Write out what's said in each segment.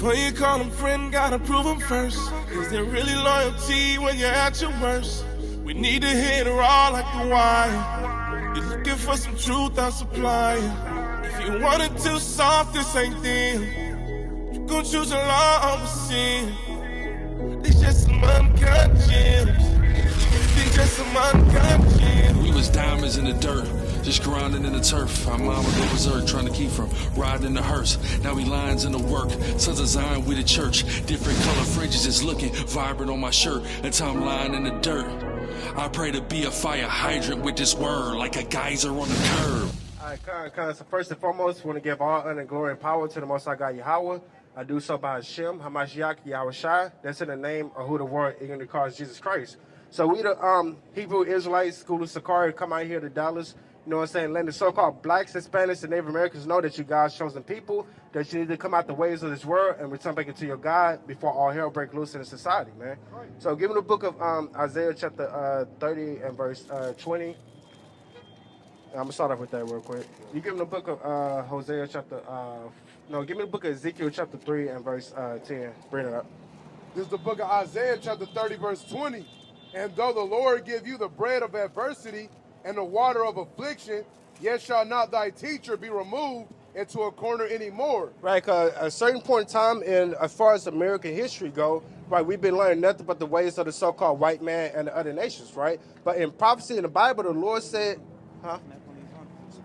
Before you call them friend, gotta prove them first. Is there really loyalty when you're at your worst? We need to hit it raw like the wire. You're looking for some truth, I'll supply. If you want it too soft, this ain't them. You gon' choose a law over sin. These just some uncut gems. These just some uncut gems. We was diamonds in the dirt, just grinding in the turf. Our mama go berserk, trying to keep from riding in the hearse. Now we lines in the work, sons of Zion, we the church. Different color fringes is looking vibrant on my shirt until I'm lying in the dirt. I pray to be a fire hydrant with this word, like a geyser on the curb. All right, Khan, Khan. So first and foremost, want to give all honor, glory, and power to the Most High God Yahweh. I do so by Hashem, Hamashiach, Yahweh Shai. That's in the name of who the world ignorantly calls Jesus Christ. So we the um, Hebrew Israelites, School of Sicarii, come out here to Dallas. You know what I'm saying? Letting the so-called blacks, Hispanics, and Native Americans know that you God's chosen people, that you need to come out the ways of this world and return back into your God before all hell break loose in the society, man. So give me the book of um, Isaiah chapter uh, 30 and verse uh, 20. I'm gonna start off with that real quick. You give me the book of uh, Hosea chapter, uh, no, give me the book of Ezekiel chapter 3 and verse uh, 10. Bring it up. This is the book of Isaiah, chapter 30, verse 20. And though the Lord give you the bread of adversity and the water of affliction, yet shall not thy teacher be removed into a corner anymore. Right, cause a certain point in time, in as far as American history go, right, we've been learning nothing but the ways of the so-called white man and the other nations, right? But in prophecy in the Bible, the Lord said, huh?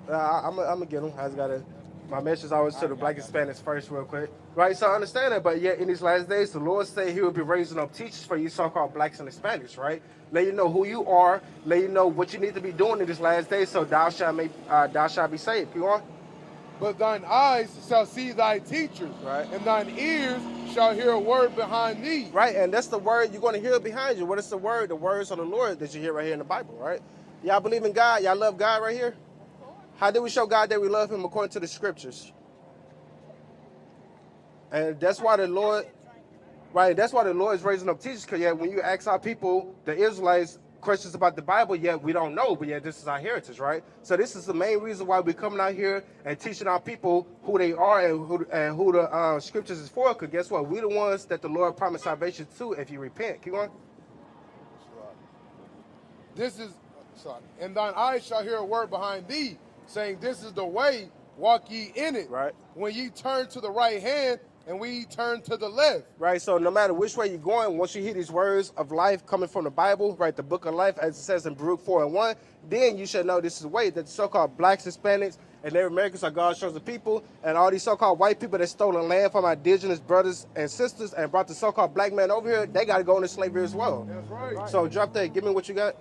Uh, I'm gonna get him. I just gotta. My message always to the black Hispanics first, real quick. Right, so I understand that, but yet in these last days, the Lord said He will be raising up teachers for you, so-called blacks and Hispanics, right? Let you know who you are, let you know what you need to be doing in these last days, so thou shalt make, uh, thou shalt be saved. You on. But thine eyes shall see thy teachers, Right. and thine ears shall hear a word behind thee. Right, and that's the word you're going to hear behind you. What is the word? The words of the Lord that you hear right here in the Bible, right? Y'all believe in God? Y'all love God right here? How do we show God that we love Him according to the scriptures? And that's why the Lord, right? That's why the Lord is raising up teachers. Because yet, when you ask our people, the Israelites, questions about the Bible, yet we don't know, but yet this is our heritage, right? So this is the main reason why we're coming out here and teaching our people who they are and who and who the uh, scriptures is for. Because guess what? We're the ones that the Lord promised salvation to if you repent. Keep going. This is, sorry, and thine eyes shall hear a word behind thee, saying, This is the way, walk ye in it. Right. When ye turn to the right hand, and we turn to the left. Right, so no matter which way you're going, once you hear these words of life coming from the Bible, right, the book of life, as it says in Baruch 4 and 1, then you should know this is the way that the so-called blacks, Hispanics, and Native Americans are God's chosen people, and all these so-called white people that stolen land from our indigenous brothers and sisters and brought the so-called black man over here, they got to go into slavery as well. That's right. So drop that, give me what you got.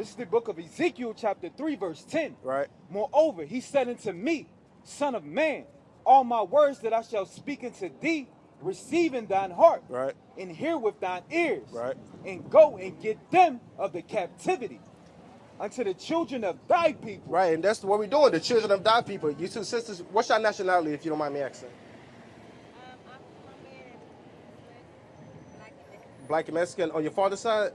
This is the book of Ezekiel, chapter 3, verse 10. Right. Moreover, he said unto me, Son of man, all my words that I shall speak unto thee, receive in thine heart, Right. and hear with thine ears, Right. and go and get them of the captivity unto the children of thy people. Right, and that's what we're doing, the children of thy people. You two sisters, what's your nationality, if you don't mind me asking? Black and Mexican on your father's side?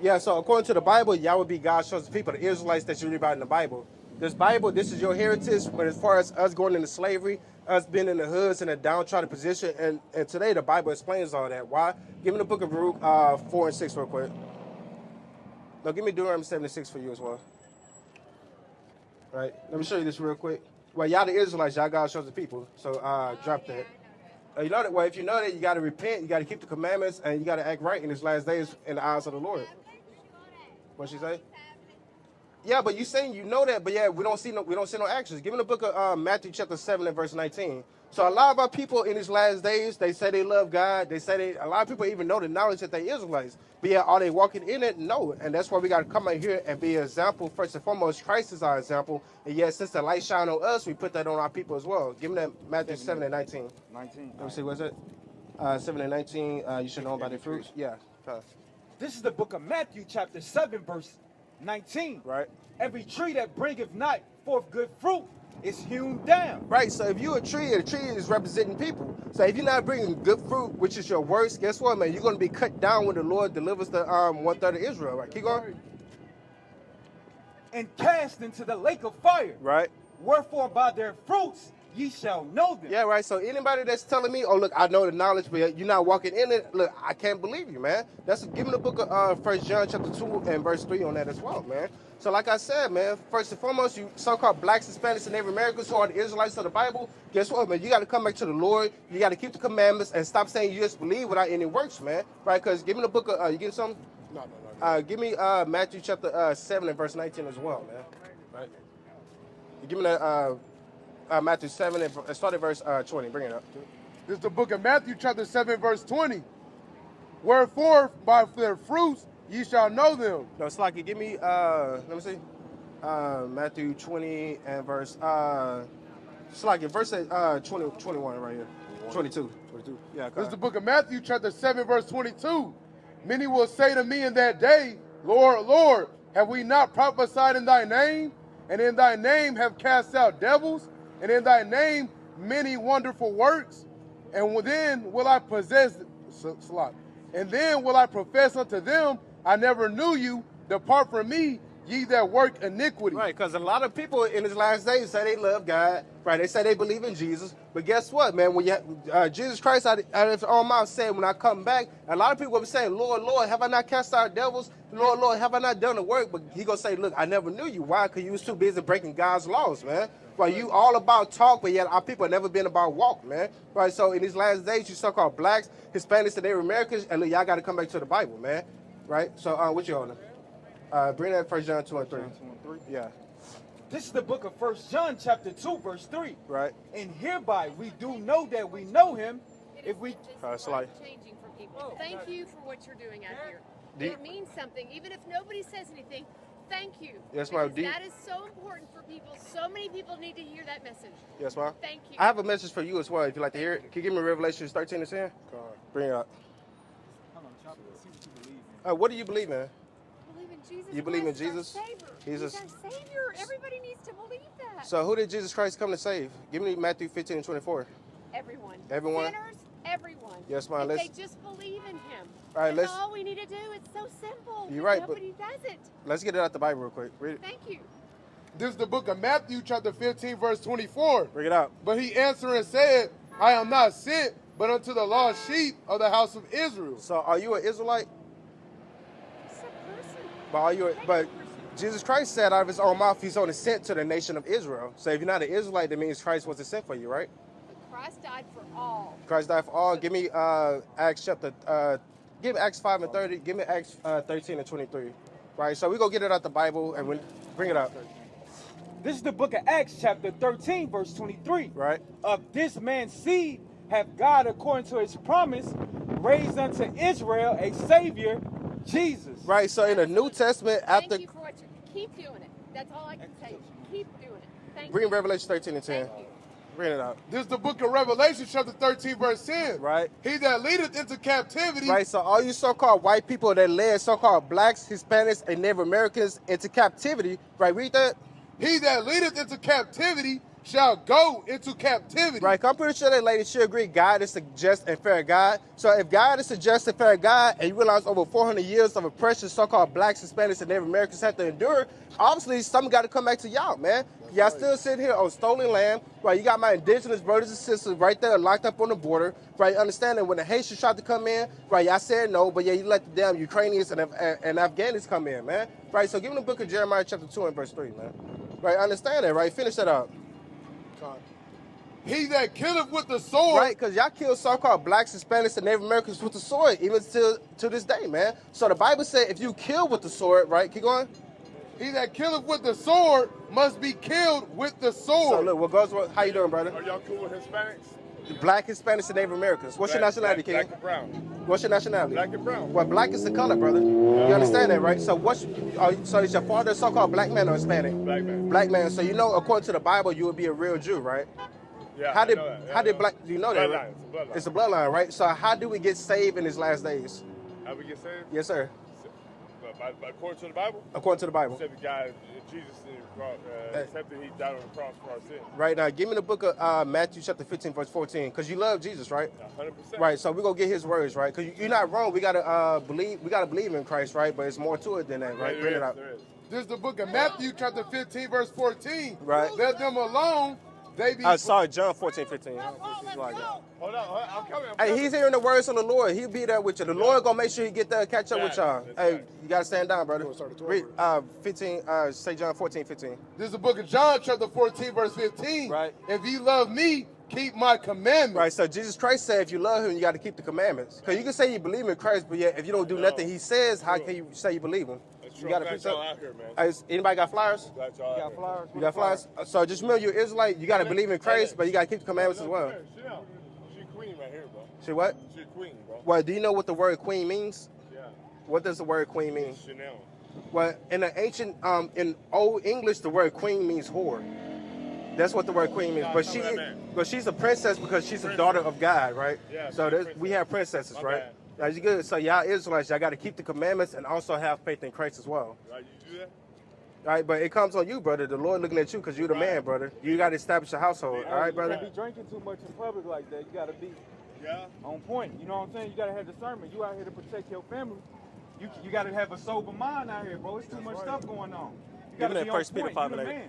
Yeah, so according to the Bible, would be God's chosen people, the Israelites that you read about in the Bible. This Bible, this is your heritage, but as far as us going into slavery, us being in the hoods in a downtrodden position, and, and today the Bible explains all that. Why? Give me the book of Baruch uh, 4 and 6 real quick. No, give me Deuteronomy 76 for you as well. Right, let me show you this real quick. Well, y'all the Israelites, y'all God's chosen people, so uh, drop that. Uh, you know that. Well, if you know that, you got to repent, you got to keep the commandments, and you got to act right in these last days in the eyes of the Lord. What she say? Yeah, but you saying you know that, but yeah, we don't see no we don't see no actions. Give me the book of uh, Matthew chapter seven and verse nineteen. So a lot of our people in these last days, they say they love God. They say they a lot of people even know the knowledge that they Israelites. But yeah, are they walking in it? No. And that's why we got to come out here and be an example. First and foremost, Christ is our example. And yet, since the light shine on us, we put that on our people as well. Give me that Matthew seven and nineteen. 19. Let me see, what's it? Uh, seven and nineteen. Uh, you should know about the fruits. Yeah. This is the book of Matthew, chapter 7, verse 19. Right. Every tree that bringeth not forth good fruit is hewn down. Right. So if you're a tree, a tree is representing people. So if you're not bringing good fruit, which is your worst, guess what, man? You're going to be cut down when the Lord delivers the um one third of Israel. Right. Keep going. and cast into the lake of fire. Right. Wherefore by their fruits ye shall know them. Yeah, right. So anybody that's telling me, oh look, I know the knowledge, but you're not walking in it, look, I can't believe you, man. That's give me the book of uh First John chapter two and verse three on that as well, man. So like I said, man, first and foremost, you so-called blacks, Hispanics, and Native Americans who are the Israelites of the Bible, guess what, man? You got to come back to the Lord. You got to keep the commandments and stop saying you just believe without any works, man. Right? Because give me the book of, uh, you getting something? No, no, no. Uh, give me uh, Matthew chapter uh, 7 and verse 19 as well, man. Right? You give me the uh, uh, Matthew 7 and uh, start at verse uh, 20. Bring it up. This is the book of Matthew, chapter 7, verse 20. Wherefore, by their fruits ye shall know them. No, Slocky, give me, uh, let me see. Uh, Matthew 20 and verse, uh, Slocky, verse uh, 20, 21 right here. 22. 22. Yeah, This is the book of Matthew, chapter 7, verse 22. Many will say to me in that day, Lord, Lord, have we not prophesied in thy name? And in thy name have cast out devils? And in thy name many wonderful works? And then will I possess, slot. And then will I profess unto them, I never knew you. Depart from me, ye that work iniquity. Right, because a lot of people in his last days say they love God, right? They say they believe in Jesus, but guess what, man? When you uh, Jesus Christ out, of his own mouth said, "When I come back," a lot of people will be saying, "Lord, Lord, have I not cast out devils? Lord, Lord, have I not done the work?" But he gonna say, "Look, I never knew you. Why? Because you was too busy breaking God's laws, man. Right? You all about talk, but yet our people have never been about walk, man. Right? So in these last days, you so-called blacks, Hispanics, and Native Americans, and look, y'all got to come back to the Bible, man. Right? So, uh, what you on? Uh, bring that First John two and three. John 2 and 3. Yeah. This is the book of First John, chapter 2, verse 3. Right. And hereby we do know that we know him if we Uh, it's like- changing for people. Thank you for what you're doing out here. Do you- it means something, even if nobody says anything. Thank you. Yes, ma'am. Because Do you- that is so important for people. So many people need to hear that message. Yes, ma'am. Thank you. I have a message for you as well. If you'd like to hear it, can you give me Revelation 13 and 10? Bring it up. Hold on, chop it. See what you Uh, what do you believe in? believe in Jesus. You believe in Christ, our Jesus? Savior. He's He's, a- our Savior. Everybody needs to believe that. So, who did Jesus Christ come to save? Give me Matthew 15 and 24. everyone. Everyone? Sinners, everyone. Yes, ma'am. If Let's- they just believe in Him. All right, That's let's- all we need to do. It's so simple. You're but right, but- Nobody does it. Let's get it out of the Bible real quick. Read it. Thank you. This is the book of Matthew, chapter 15, verse 24. Bring it out. But he answering said, I am not sent, but unto the lost sheep of the house of Israel. So, are you an Israelite? It's a person. But are you? A, but Jesus Christ said out of his own mouth, he's only sent to the nation of Israel. So, if you're not an Israelite, that means Christ wasn't sent for you, right? But Christ died for all. Christ died for all. Give me uh, Acts chapter. Uh, give me Acts 5 and 30. Give me Acts uh, 13 and 23. Right. So we go get it out the Bible and we bring it up. This is the book of Acts, chapter 13, verse 23. Right. Of this man's seed have God, according to his promise, raised unto Israel a Savior, Jesus. Right. So in the New Testament, after Thank you for what you keep doing it. That's all I can say. Keep doing it. Thank bring you. Revelation 13 and 10. Thank you. Bring it out. This is the book of Revelation, chapter 13, verse 10. Right. He that leadeth into captivity, Right. So all you so-called white people that led so-called blacks, Hispanics, and Native Americans into captivity. Right. Read that. he that leadeth into captivity shall go into captivity. Right, I'm pretty sure that lady should agree God is a just and fair God. So if God is a just and fair God, and you realize over 400 years of oppression so-called blacks, Hispanics, and Native Americans have to endure, obviously something got to come back to y'all, man. y'all still sitting here on stolen land, right? You got my indigenous brothers and sisters right there locked up on the border, right? Understanding when the Haitians tried to come in, right? Y'all said no, but yeah, you let the damn Ukrainians and, and, and Afghans come in, man. Right, so give me the book of Jeremiah chapter 2 and verse 3, man. Right, understand that, right? Finish that up. He that killeth with the sword, Right, because y'all kill so-called blacks, Hispanics, and Native Americans with the sword, even to to this day, man. So the Bible said if you kill with the sword, right? Keep going. He that killeth with the sword must be killed with the sword. So look, what goes? What, how you doing, brother? Are y'all cool with Hispanics? Black, Hispanics, and Native Americans. What's your nationality, black, King? Black and brown. What's your nationality? Black and brown. Well, black is the color, brother. You understand that, right? So what's? Are, you- so is your father a so-called black man or Hispanic? Black man. Black man. So you know, according to the Bible, you would be a real Jew, right? Yeah. How I did know that. Yeah, how I did know. black? Do you know that? right? Bloodline, It's it's a bloodline. a bloodline, right? So how do we get saved in these last days? How we get saved? Yes, sir. But by, by, according to the Bible, According to the Bible. except the guy, Jesus, uh, uh, accepted he died on the cross for our sins. Right now, give me the book of uh, Matthew chapter 15, verse 14, because you love Jesus, right? 100%. Right, so we're gonna get his words, right? Because you're not wrong. We gotta uh, believe, we gotta believe in Christ, right? But it's more to it than that, right? there Bring it is, out. there is. This is the book of Matthew, chapter 15, verse 14. Right. Let them alone, they be Uh, sorry, John 14, 15. Like, Hold on, hold on, I'm coming. I'm Hey, he's hearing the words of the Lord. He'll be there with you. The Lord gonna make sure he get there, catch up with y'all. Facts, Hey, facts. you gotta stand down, brother. Start Read, uh, 15. Uh, say John 14, 15. This is the book of John, chapter 14, verse 15. Right. If you love me, keep my commandments. Right. So Jesus Christ said, if you love him, you got to keep the commandments. Cause you can say you believe in Christ, but yet if you don't do nothing he says, how can you say you believe him? That's You got to Glad preach y'all up. out here, man. Hey, is- anybody got flyers? Glad y'all You out got flowers? You got flyers? Uh, So just remember, you're Israelite. You got to believe in Christ, but you got to keep the commandments as well. here. Sit. She queen right here, bro. See what? She queen, bro. Well, do you know what the word queen means? Yeah. What does the word queen mean? Chanel. Well, in the ancient, um, in old English, the word queen means whore. That's what the word queen means. But she, what I meant. but she's a princess because she's a daughter of God, right? Yeah, So she's a there's- we have princesses, My right? Bad. That's good. So y'all Israelites, y'all got to keep the commandments and also have faith in Christ as well. Right, you do that? All right, but it comes on you, brother. The Lord looking at you because you're the man, brother. You got to establish a household. All right, You brother. can't be drinking too much in public like that. You gotta be Yeah. on point. You know what I'm saying? You gotta have discernment. You out here to protect your family. You you gotta have a sober mind out here, bro. It's too much stuff going on. You Give gotta me that be First on Peter point. 5 You the and eight. man.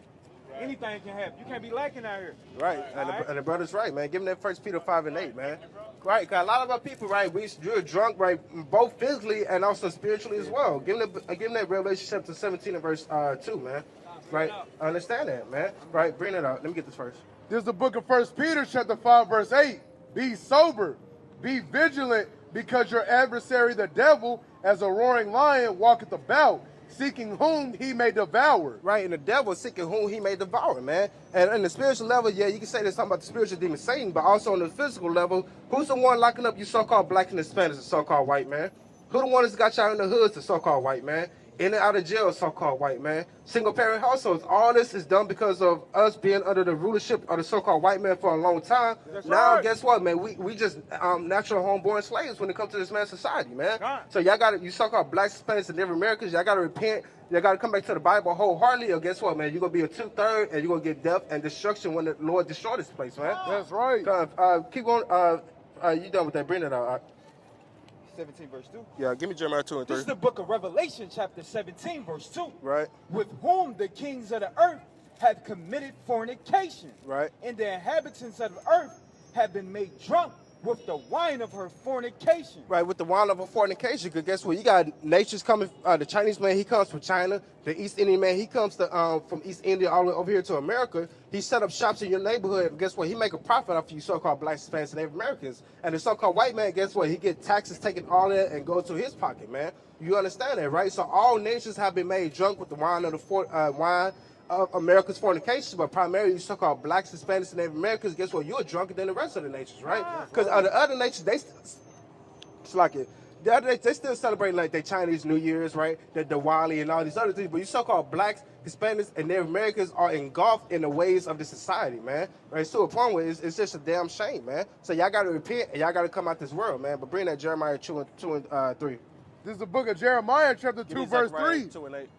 Anything can happen. You can't be lacking out here. Right, and the, and the brother's right, man. Give him that First Peter five and eight, man. Right, cause a lot of our people, right, we you're drunk, right, both physically and also spiritually as well. Give them, give them that Revelation chapter seventeen and verse uh, two, man. Right, I understand that, man. Right, bring it out. Let me get this first. This is the book of First Peter, chapter 5, verse 8. Be sober, be vigilant, because your adversary, the devil, as a roaring lion, walketh about, seeking whom he may devour. Right, and the devil is seeking whom he may devour, man. And in the spiritual level, yeah, you can say there's something about the spiritual demon Satan, but also on the physical level, who's the one locking up you so-called black and Hispanics, the so-called white man? Who the one that's got y'all in the hoods, the so-called white man? In and out of jail, so-called white man. Single parent households. All this is done because of us being under the rulership of the so-called white man for a long time. That's now, right. guess what, man? We we just um, natural homeborn slaves when it comes to this man society, man. Right. So y'all got to you so-called black Hispanics, and Native Americans. Y'all got to repent. Y'all got to come back to the Bible wholeheartedly, or guess what, man? You're gonna be a two-third, and you're gonna get death and destruction when the Lord destroys this place, man. That's right. Uh, uh, keep going. Uh, uh, you done with that? Bring it out. Uh, 17 verse 2. yeah, give me Jeremiah two and 3. This is the book of Revelation, chapter 17, verse 2. Right. With whom the kings of the earth have committed fornication. Right. And the inhabitants of the earth have been made drunk with the wine of her fornication. Right, with the wine of her fornication, because guess what? You got nations coming. Uh, the Chinese man, he comes from China. The East Indian man, he comes to um, from East India all the way over here to America. He set up shops in your neighborhood. Guess what? He make a profit off you so-called blacks, Hispanics, Native Americans. And the so-called white man, guess what? He get taxes taken all that and go to his pocket, man. You understand that, right? So all nations have been made drunk with the wine of the for, uh, wine of America's fornication, but primarily you so-called blacks, Hispanics, and Native Americans. Guess what? You're drunker than the rest of the nations, right? Because uh, the other nations, they it's like it. The other day, they still celebrating like their Chinese New Year's, right? The Diwali and all these other things. But you so-called blacks, Hispanics, and Native Americans are engulfed in the ways of the society, man. Right? So a point where it's, it's just a damn shame, man. So y'all got to repent and y'all got to come out this world, man. But bring that Jeremiah two and two and uh, three. This is the book of Jeremiah, chapter 2, verse Zechariah 3. Two and eight.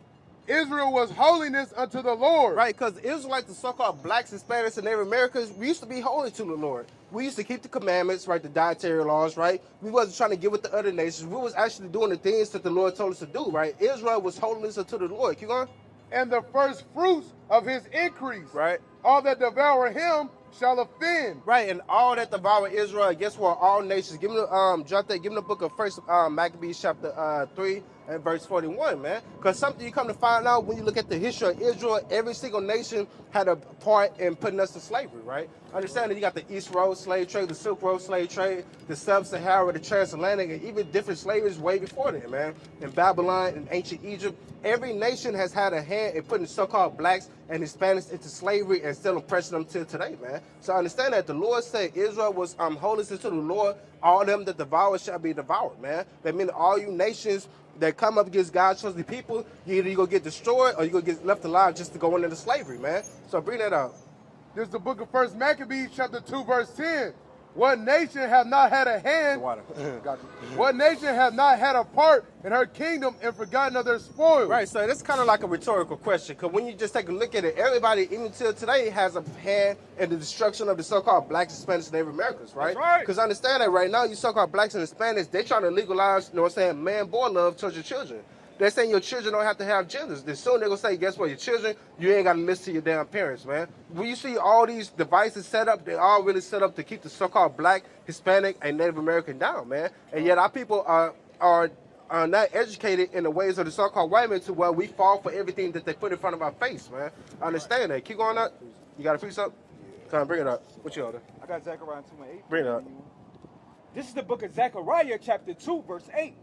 Israel was holiness unto the Lord. Right, because Israelites, the so-called blacks, Hispanics, and Native Americans, we used to be holy to the Lord. We used to keep the commandments, right, the dietary laws, right. We wasn't trying to get with the other nations. We was actually doing the things that the Lord told us to do, right. Israel was holiness unto the Lord. Keep going. And the first fruits of his increase. Right. All that devour him shall offend. Right, and all that devour Israel, guess what? All nations. Give them the um, there. Give them the book of First um, Maccabees chapter uh, three and verse forty-one, man. Because something you come to find out when you look at the history of Israel, every single nation had a part in putting us to slavery, right? Understand that you got the East Road slave trade, the Silk Road slave trade, the Sub-Sahara, the Transatlantic, and even different slaveries way before that, man. In Babylon, in ancient Egypt, every nation has had a hand in putting so-called blacks and Hispanics into slavery and still oppressing them till today, man. So understand that the Lord said Israel was um holiness to the Lord. All them that devour shall be devoured, man. That means all you nations that come up against God's chosen people, you either you gonna get destroyed or you gonna get left alive just to go into slavery, man. So bring that up. This is the book of First Maccabees, chapter 2, verse 10. What nation have not had a hand? Water. Got you. What nation have not had a part in her kingdom and forgotten of their spoil? Right, so that's kind of like a rhetorical question because when you just take a look at it, everybody, even till today, has a hand in the destruction of the so-called blacks, Hispanics, and Native Americans, right? That's right. Because understand that right now, you so-called blacks and Hispanics, they trying to legalize, you know what I'm saying, man-boy love towards your children. They're saying your children don't have to have genders. Then soon they're gonna say, guess what? Your children, you ain't gotta listen to your damn parents, man. When you see all these devices set up, they all really set up to keep the so-called black, Hispanic, and Native American down, man. And yet our people are are are not educated in the ways of the so-called white men to where we fall for everything that they put in front of our face, man. I understand that. Keep going up. You got a piece up? Come on, bring it up. What you order? I got Zechariah 2 and 8. Bring it up. This is the book of Zechariah, chapter 2, verse 8.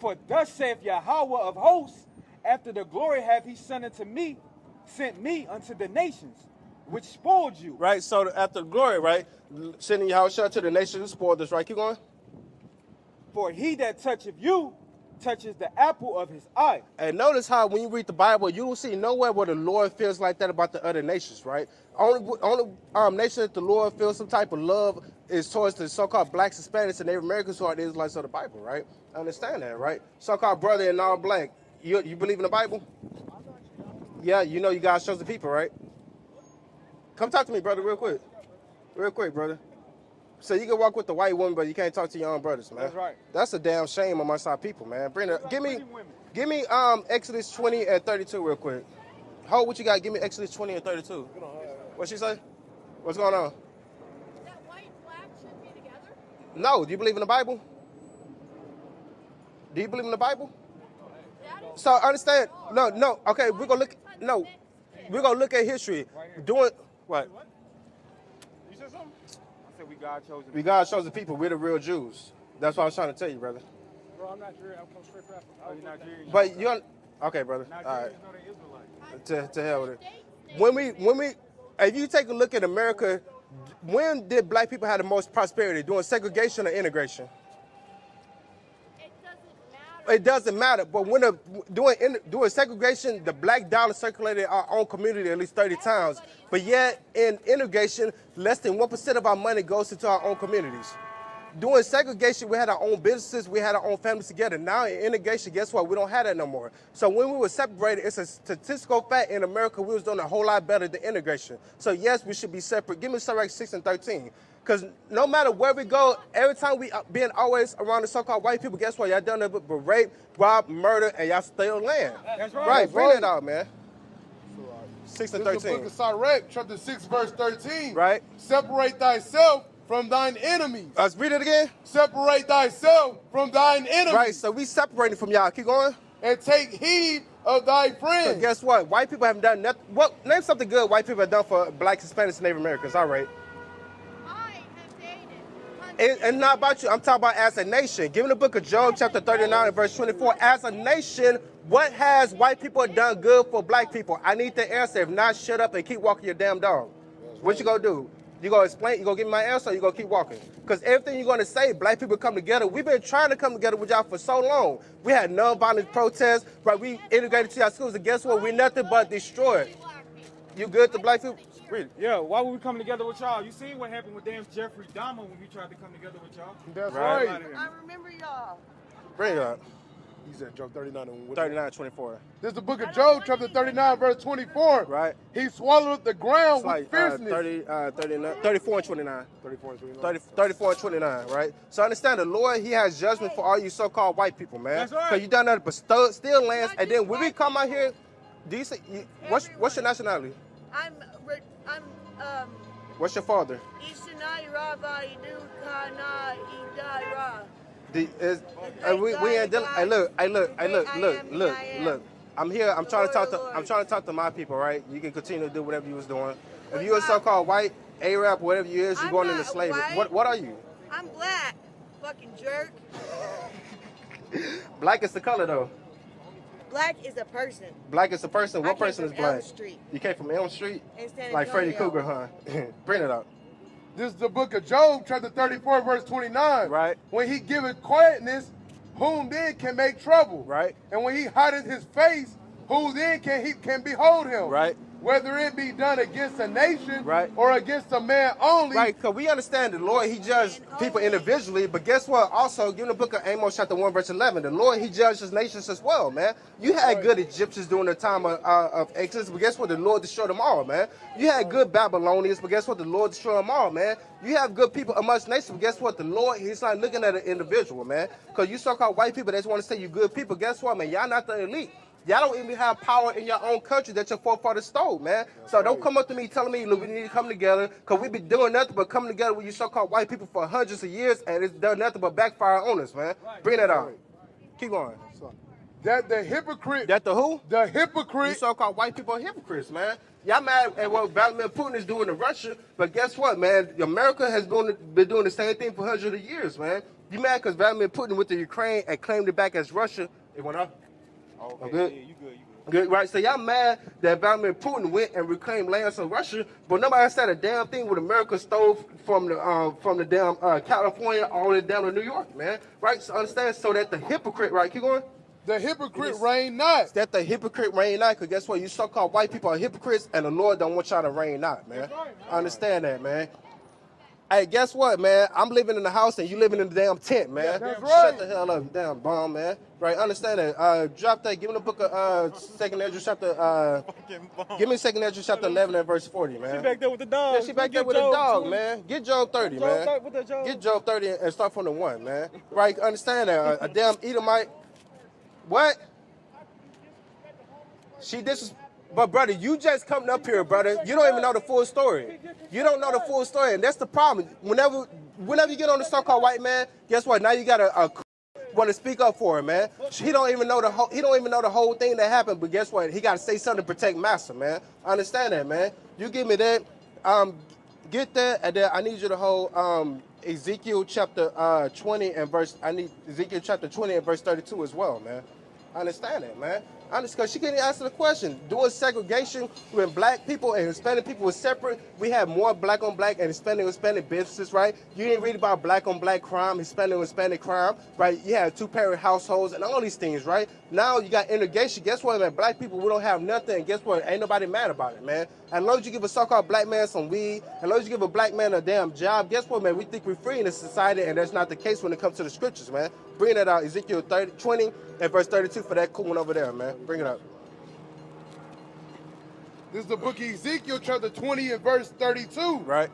For thus saith Yahweh of hosts, after the glory hath he sent unto me, sent me unto the nations, which spoiled you. Right. So after glory, right, sending Yahushua to the nations who spoiled us. Right. Keep going. For he that toucheth you touches the apple of his eye. And notice how when you read the Bible, you don't see nowhere where the Lord feels like that about the other nations, right? Only only um, nation that the Lord feels some type of love is towards the so-called blacks, Hispanics, and Native Americans who are the Israelites of the Bible, right? I understand that, right? So-called brother in all black. You you believe in the Bible? Yeah, you know you guys chose the people, right? Come talk to me, brother, real quick. Real quick, brother. So you can walk with the white woman, but you can't talk to your own brothers, man. That's right. That's a damn shame amongst our people, man. Bring it. Give me, women. give me um Exodus 20 and 32 real quick. Hold what you got. Give me Exodus 20 and 32. What she say? What's going on? That white and black should be together. No. Do you believe in the Bible? Do you believe in the Bible? That is So understand. No, no. Okay, we're gonna look. No, we're gonna look at history. Doing what? You said something? I said we God chosen. We God shows the people. We're the real Jews. That's what I was trying to tell you, brother. Bro, I'm Nigerian. I'm from straight from Africa. Oh, you're Nigerian? But you, un- okay, brother. All right. Nigerians know they Israelites. to, to hell with it. When we when we if you take a look at America, when did black people have the most prosperity? During segregation or integration? It doesn't matter. But when a, doing in, segregation, the black dollar circulated in our own community at least 30 times. But yet in integration, less than one percent of our money goes into our own communities. Doing segregation, we had our own businesses, we had our own families together. Now in integration, guess what? We don't have that no more. So when we were separated, it's a statistical fact in America, we was doing a whole lot better than integration. So yes, we should be separate. Give me Sirach 6 and 13. Because no matter where we go, every time we uh, being always around the so-called white people, guess what? Y'all done nothing but, but rape, rob, murder, and y'all steal land. That's right. Right, That's bring right. it out, man. 6 and This is the 13. book of Sirach, chapter 6, verse 13. Right. Separate thyself from thine enemies. Let's read it again. Separate thyself from thine enemies. Right, so we separated from y'all. Keep going. And take heed of thy So friends. guess what? White people haven't done nothing. Well, Name something good white people have done for blacks, Hispanics, and Native Americans. All right. I have dated It, and not about you. I'm talking about as a nation. Given the book of Job, chapter 39 and verse 24, as a nation, what has white people done good for black people? I need the answer. If not, shut up and keep walking your damn dog. What you gonna do? You gonna explain? You gonna give me my answer? Or you gonna keep walking? Because everything you're gonna say, black people come together. We've been trying to come together with y'all for so long. We had nonviolent protests, right? We integrated to our schools, and guess what? We nothing but destroyed. You good to black people? Read it. Yeah, why would we come together with y'all? You seen what happened with damn Jeffrey Dahmer when we tried to come together with y'all? That's Right. right. I remember y'all. Bring it up. He said Job 39 and what- 39, 24. This is the book of Job, chapter 39, verse 24. Right. He swallowed up the ground It's like with uh, fierceness. 30, uh, 39, 34 and 29. 34 and 29. 30, 34 and 29, right? So understand the Lord, He has judgment for all you so-called white people, man. That's right. Because you done nothing but stu- steal lands, and then when we come out here, do you say, you, what's, what's your nationality? I'm I'm um What's your father? Ishanai Rabbi Du Kana Idai Ra. The, is, uh, we, we ain't dealing. Hey, look, hey, look, hey, look, look, look, look. I'm here. I'm trying to talk to. I'm trying to talk to my people, right? You can continue to do whatever you was doing. If you a so-called white Arab, whatever you is, you're I'm going into slavery. white. What What are you? I'm black. Fucking jerk. Black is the color, though. Black is a person. Black is the person. What person is from Elm black? Street You came from Elm Street, like Freddy Antonio. Cougar, huh? Bring it up. This is the book of Job, chapter 34, verse 29. Right. When he giveth quietness, whom then can make trouble? Right. And when he hideth his face, who then can he can behold him. Right. Whether it be done against a nation Right. or against a man only. Right, because we understand the Lord, He judged people individually, but guess what? Also, give the book of Amos, chapter 1, verse 11. The Lord, He judges nations as well, man. You had good Egyptians during the time of, uh, of Exodus, but guess what? The Lord destroyed them all, man. You had good Babylonians, but guess what? The Lord destroyed them all, man. You have good people amongst nations, but guess what? The Lord, He's not looking at an individual, man. Because you so called white people, they just want to say you good people. Guess what, man? Y'all not the elite. Y'all don't even have power in your own country that your forefathers stole, man. So don't come up to me telling me, look, we need to come together, because we've been doing nothing but coming together with you so-called white people for hundreds of years, and it's done nothing but backfire on us, man. Bring that out. Keep going. That the hypocrite That the who? the hypocrite. You so-called white people are hypocrites, man. Y'all mad at what Vladimir Putin is doing to Russia, but guess what, man? America has been, been doing the same thing for hundreds of years, man. You mad because Vladimir Putin went to Ukraine and claimed it back as Russia? It went up. Okay, I'm good. yeah, you good, you good. Good, right? So y'all mad that Vladimir Putin went and reclaimed lands from Russia, but nobody said a damn thing what America stole from the um, from the damn uh, California all the way down to New York, man. Right? So understand? So that the hypocrite, right? Keep going. the hypocrite Yes. reign not. That the hypocrite reign not, because guess what? You so-called white people are hypocrites, and the Lord don't want y'all to reign not, man. I understand that, man. Hey, guess what, man? I'm living in the house and you living in the damn tent, man. That's Shut the hell up, damn bomb, man. Right? Understand that. Uh, drop that. Give me the book of uh, Second Ezra chapter. Uh, give me Second Ezra chapter 11 and verse 40, man. She back there with the dog. Yeah, she back there with the dog, man. Get Job 30, Job man. 30, what that Job? Get Job 30 and start from the one, man. Right? Understand that. A, a damn Edomite. What? She dis. But brother, you just coming up here, brother. You don't even know the full story. You don't know the full story, and that's the problem. Whenever, whenever you get on the so-called white man, guess what? Now you got a, a want to speak up for him, man. He don't even know the whole. He don't even know the whole thing that happened. But guess what? He got to say something to protect master, man. I understand that, man. You give me that. Um, get that, and then I need you to hold um Ezekiel chapter uh 20 and verse. I need Ezekiel chapter 20 and verse 32 as well, man. I understand that, man. I because she couldn't answer the question. Doing segregation when black people and Hispanic people were separate, we had more black on black and Hispanic on Hispanic businesses, right? You didn't read about black on black crime, Hispanic on Hispanic crime, right? You had two parent households and all these things, right? Now you got integration. Guess what, man? Black people, we don't have nothing. Guess what? Ain't nobody mad about it, man. As long as you give a so-called black man some weed, as long as you give a black man a damn job, guess what, man? We think we're free in this society, and that's not the case when it comes to the scriptures, man. Bring that out, Ezekiel 30, 20 and verse 32 for that cool one over there, man. Bring it up. This is the book of Ezekiel, chapter 20 and verse 32. Right?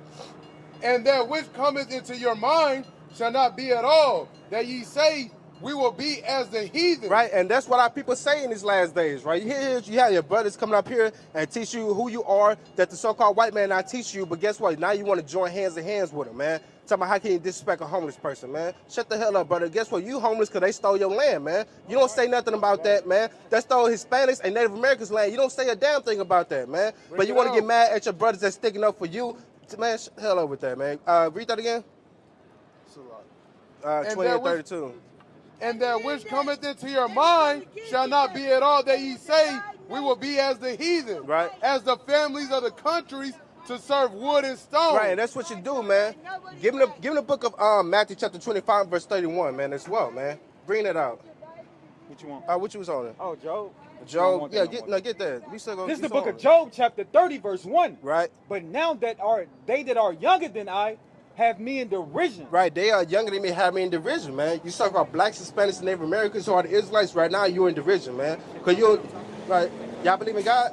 And that which cometh into your mind shall not be at all, that ye say, we will be as the heathen. Right, and that's what our people say in these last days, right? You hear, you have your brothers coming up here and teach you who you are, that the so-called white man not teach you, but guess what? Now you want to join hands in hands with them, man. Talking about how can you disrespect a homeless person, man? Shut the hell up, brother. Guess what? You homeless because they stole your land, man. You don't say nothing about that, man. They stole Hispanics and Native Americans' land. You don't say a damn thing about that, man. but you want to get mad at your brothers that's sticking up for you. Man, shut the hell up with that, man. Uh, read that again. Uh, 20 that and 32. And that which cometh into your mind shall not be at all, that ye say, we will be as the heathen. Right. As the families of the countries to serve wood and stone. Right, and that's what you do, man. Give him the give him the book of um, Matthew chapter 25, verse 31, man, as well, man. Bring it out. What you want? Uh, what you was on it? Oh, Job. Job, yeah, no get no, get that. We still gonna This is the book still of Job, chapter 30, verse 1. Right, But now that are they that are younger than I have me in derision. right. They are younger than me, have me in derision, man. You talk about blacks, Hispanics, Native Americans who are the Israelites. Right now, you're in derision, man. Cause you, right? Y'all believe in God?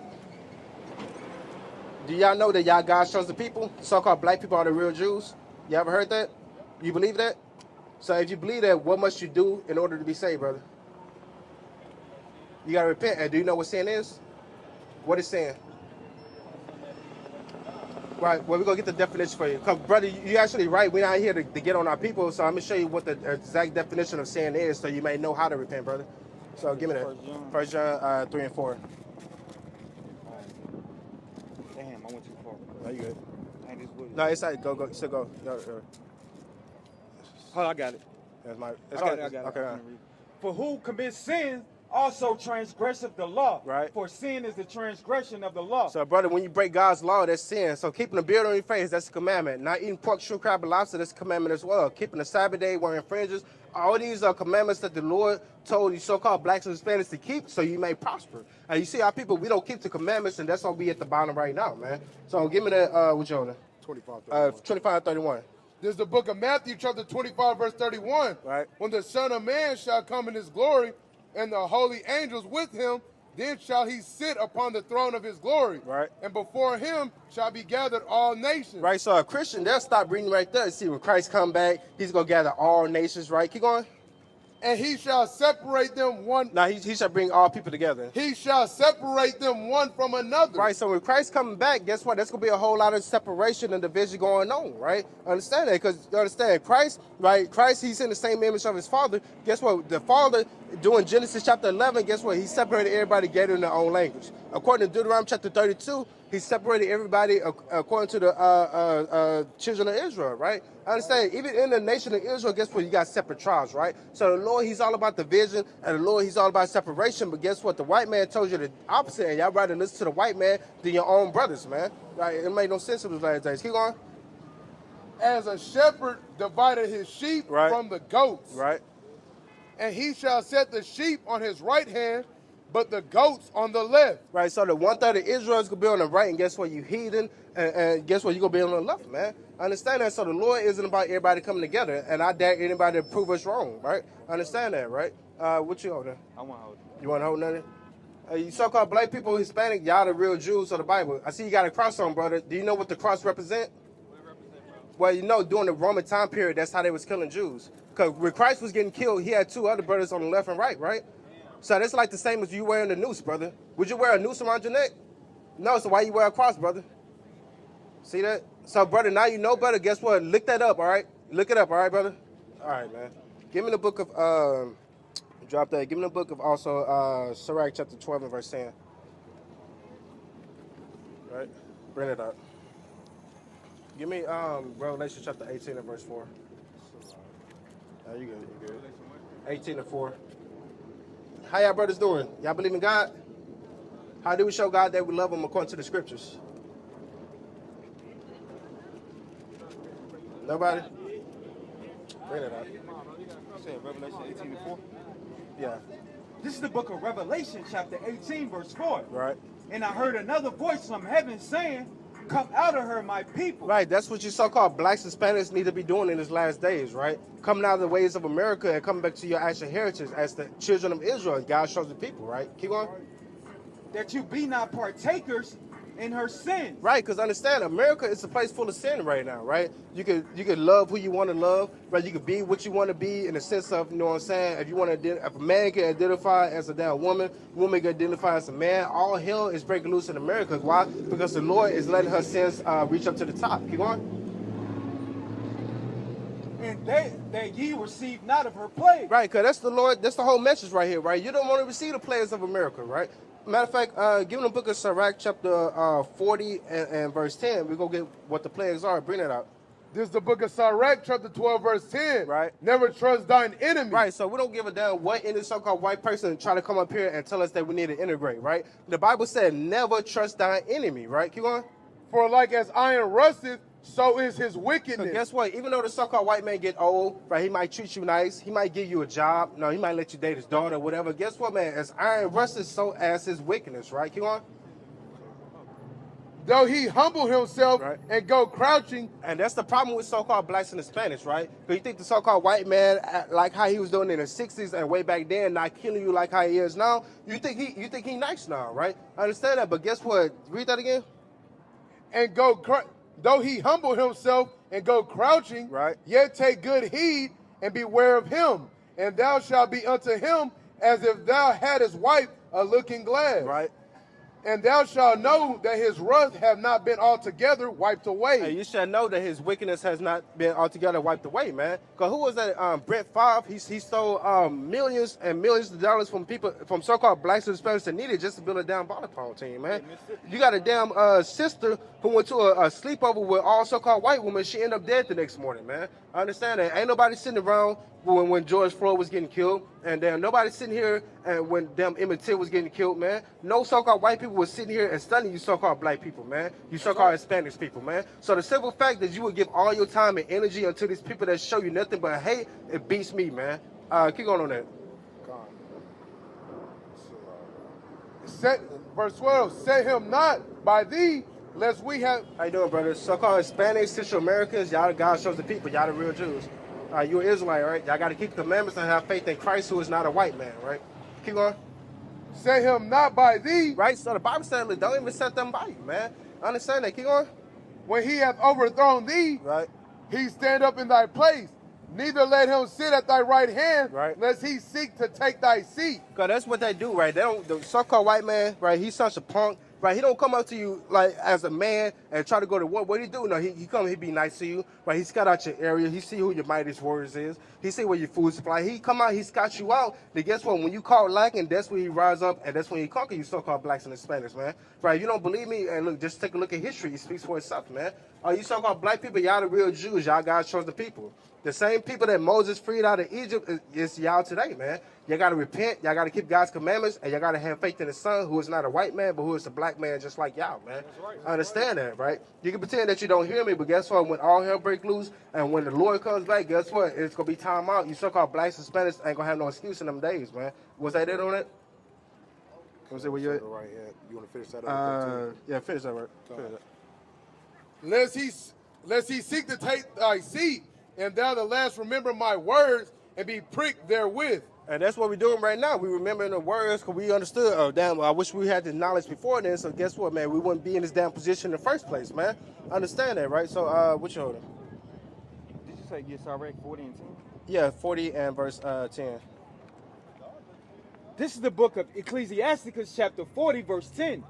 Do y'all know that y'all God chose the people? So-called black people are the real Jews. You ever heard that? You believe that? So if you believe that, what must you do in order to be saved, brother? You gotta repent. And do you know what sin is? What is sin? Right. Well, we're gonna get the definition for you. 'Cause, brother, you actually right. We're not here to, to get on our people, so I'm gonna show you what the exact definition of sin is, so you may know how to repent, brother. So give me that. First John. First John uh, three and four. Damn, I went too far. No, you good. No, it's like go go. Still go. Go, go. Oh, I got it. That's my. I got it. I got okay. it. all I'm right. gonna read. For who commits sins also transgresseth the law. Right. For sin is the transgression of the law. So, brother, when you break God's law, that's sin. So, keeping the beard on your face, that's a commandment. Not eating pork, shrimp, crab, and lobster, that's a commandment as well. Keeping the Sabbath day, wearing fringes, all these are commandments that the Lord told you so-called blacks and Hispanics to keep, so you may prosper. And you see, our people, we don't keep the commandments, and that's why we at the bottom right now, man. So, give me that. Uh, what you on? 25. Uh, 25, 31. This is the book of Matthew, chapter 25, verse 31. Right. When the Son of Man shall come in his glory, and the holy angels with him, then shall he sit upon the throne of his glory. Right. And before him shall be gathered all nations. Right, so a Christian, they'll stop reading right there. See, when Christ come back, he's going to gather all nations, right? Keep going. And he shall separate them one. Now, he, he shall bring all people together. He shall separate them one from another. Right, so when Christ coming back, guess what? There's gonna be a whole lot of separation and division going on, right? Understand that, because you understand Christ, right? Christ, he's in the same image of his Father. Guess what? The Father, doing Genesis chapter 11, guess what? He separated everybody together in their own language. According to Deuteronomy chapter 32, he separated everybody according to the uh, uh, uh, children of Israel, right? I understand? Even in the nation of Israel, guess what? You got separate tribes, right? So the Lord, He's all about division, and the Lord, He's all about separation. But guess what? The white man told you the opposite, and y'all rather listen to the white man than your own brothers, man. Right? It made no sense in those last days. Keep going. As a shepherd divided his sheep Right. from the goats. Right? And he shall set the sheep on his right hand, but the goats on the left. Right. So the one third of Israel is gonna be on the right, and guess what? You heathen, and, and guess what? You gonna be on the left, man. Understand that. So the Lord isn't about everybody coming together, and I dare anybody to prove us wrong, right? Understand that, right? Uh, what you holding? I want to hold. You want to hold nothing? Uh, you so-called black people, Hispanic, y'all the real Jews of the Bible. I see you got a cross on, brother. Do you know what the cross represent? What it represent? Well, you know, during the Roman time period, that's how they was killing Jews. Because when Christ was getting killed, he had two other brothers on the left and right, right? So that's like the same as you wearing the noose, brother. Would you wear a noose around your neck? No, so why you wear a cross, brother? See that? So, brother, now you know better. Guess what? Look that up, all right? Look it up, all right, brother? All right, man. Give me the book of, um, drop that. Give me the book of also, uh, Sirach chapter 12 and verse 10. Right? Bring it up. Give me um, Revelation chapter 18 and verse 4. Oh, you good, you good. 18 and 4. How y'all brothers doing? Y'all believe in God? How do we show God that we love Him according to the scriptures? Nobody? Bring it up. Say Revelation 18 and 4. Yeah, This is the book of Revelation, chapter 18, verse 4. right. And I heard another voice from heaven saying, Come out of her, my people. Right, that's what you so-called blacks and Spanish need to be doing in these last days, right? Coming out of the ways of America and coming back to your actual heritage as the children of Israel. God shows the people, right? Keep going. That you be not partakers in her sins. Right, because understand, America is a place full of sin right now, right? You could you could love who you want to love, right? You could be what you want to be in the sense of, you know what I'm saying? If you want to, if a man can identify as a damn woman, woman can identify as a man, all hell is breaking loose in America. Why? Because the Lord is letting her sins uh, reach up to the top. Keep going. And they, that ye receive not of her plague. Right, because that's the Lord, that's the whole message right here, right? You don't want to receive the players of America, right? Matter of fact, uh, give them the book of Sirach, chapter uh, 40 and, and verse 10. We're going to get what the plagues are. Bring that out. This is the book of Sirach, chapter 12, verse 10. Right. Never trust thine enemy. Right, so we don't give a damn what any so-called white person try to come up here and tell us that we need to integrate, right? The Bible said, never trust thine enemy, right? Keep going. For like as iron rusteth, so is his So wickedness. guess what? Even though the so-called white man get old, right? He might treat you nice. He might give you a job. No, he might let you date his daughter, whatever. Guess what, man? As iron rusted, so as his wickedness, right? Keep on. Though he humble himself Right. and go crouching, And that's the problem with so-called blacks and Hispanics, right? Because you think the so-called white man, uh, like how he was doing in the '60s and way back then, not killing you like how he is now. You think he, you think he nice now, right? I understand that, but guess what? Read that again. and go cr- though he humble himself and go crouching, Right. yet take good heed and beware of him, and thou shalt be unto him as if thou hadst wiped a looking glass. Right. And thou shalt know that his wrath have not been altogether wiped away. Hey, you shall know that his wickedness has not been altogether wiped away, man. Cause who was that? Um, Brett Favre. He, he stole um, millions and millions of dollars from people, from so-called blacks and Hispanics that needed just to build a damn volleyball team, man. You got a damn uh, sister who went to a, a sleepover with all so-called white women. She ended up dead the next morning, man. I understand that. Ain't nobody sitting around when, when George Floyd was getting killed, and then nobody sitting here and when them Emmett Till was getting killed, man. No so-called white people was sitting here and studying you so-called black people, man. You so-called Hispanics people, man. So the simple fact that you would give all your time and energy unto these people that show you nothing but hate, it beats me, man. Uh, keep going on that. God. Set, verse 12, set him not by thee, lest we have. How you doing, brother? So-called Hispanics, Central Americans, y'all the God shows the people, y'all the real Jews. Uh, you an Israelite, right? Y'all got to keep the commandments and have faith in Christ, who is not a white man, right? Keep going. Set him not by thee, Right? So the Bible said, look, don't even set them by you, man. Understand that. Keep going. when he hath overthrown thee, Right? he stand up in thy place. Neither let him sit at thy right hand, Right. lest he seek to take thy seat. Cause that's what they do, right? They don't. The so-called white man, right? He's such a punk, right? He don't come up to you like as a man and try to go to war. What he do? No, he, he come. He be nice to you, right? He scout out your area. He see who your mightiest warriors is. He see where your food supply. He come out. He scout you out. Then guess what? When you call lacking, that's when he rise up and that's when he conquer you, so-called blacks and Hispanics, man. Right? If you don't believe me, and look, just take a look at history. It speaks for itself, man. Oh, you so-called black people, y'all the real Jews. Y'all God chose the people. The same people that Moses freed out of Egypt is, is y'all today, man. Y'all gotta repent, y'all gotta keep God's commandments, and y'all gotta have faith in the Son, who is not a white man, but who is a black man just like y'all, man. I understand that, right? You can pretend that you don't hear me, but guess what? When all hell break loose and when the Lord comes back, guess what? It's gonna be time out. You so-called blacks and Spanish ain't gonna have no excuse in them days, man. Was that it on it? Can we say where you at? Right here. You want to finish that up? Uh, yeah, finish that, right? Finish that. lest he lest he seek to take thy seat, and thou the last remember my words and be pricked therewith. And that's what we're doing right now. We remembering the words because we understood. Oh, damn, I wish we had the knowledge before then. So guess what, man? We wouldn't be in this damn position in the first place, man. Understand that, right? So, uh, what you holding? Did you say get Sirach 40 and 10? Yeah, 40 and verse uh, 10. This is the book of Ecclesiasticus, chapter 40, verse 10.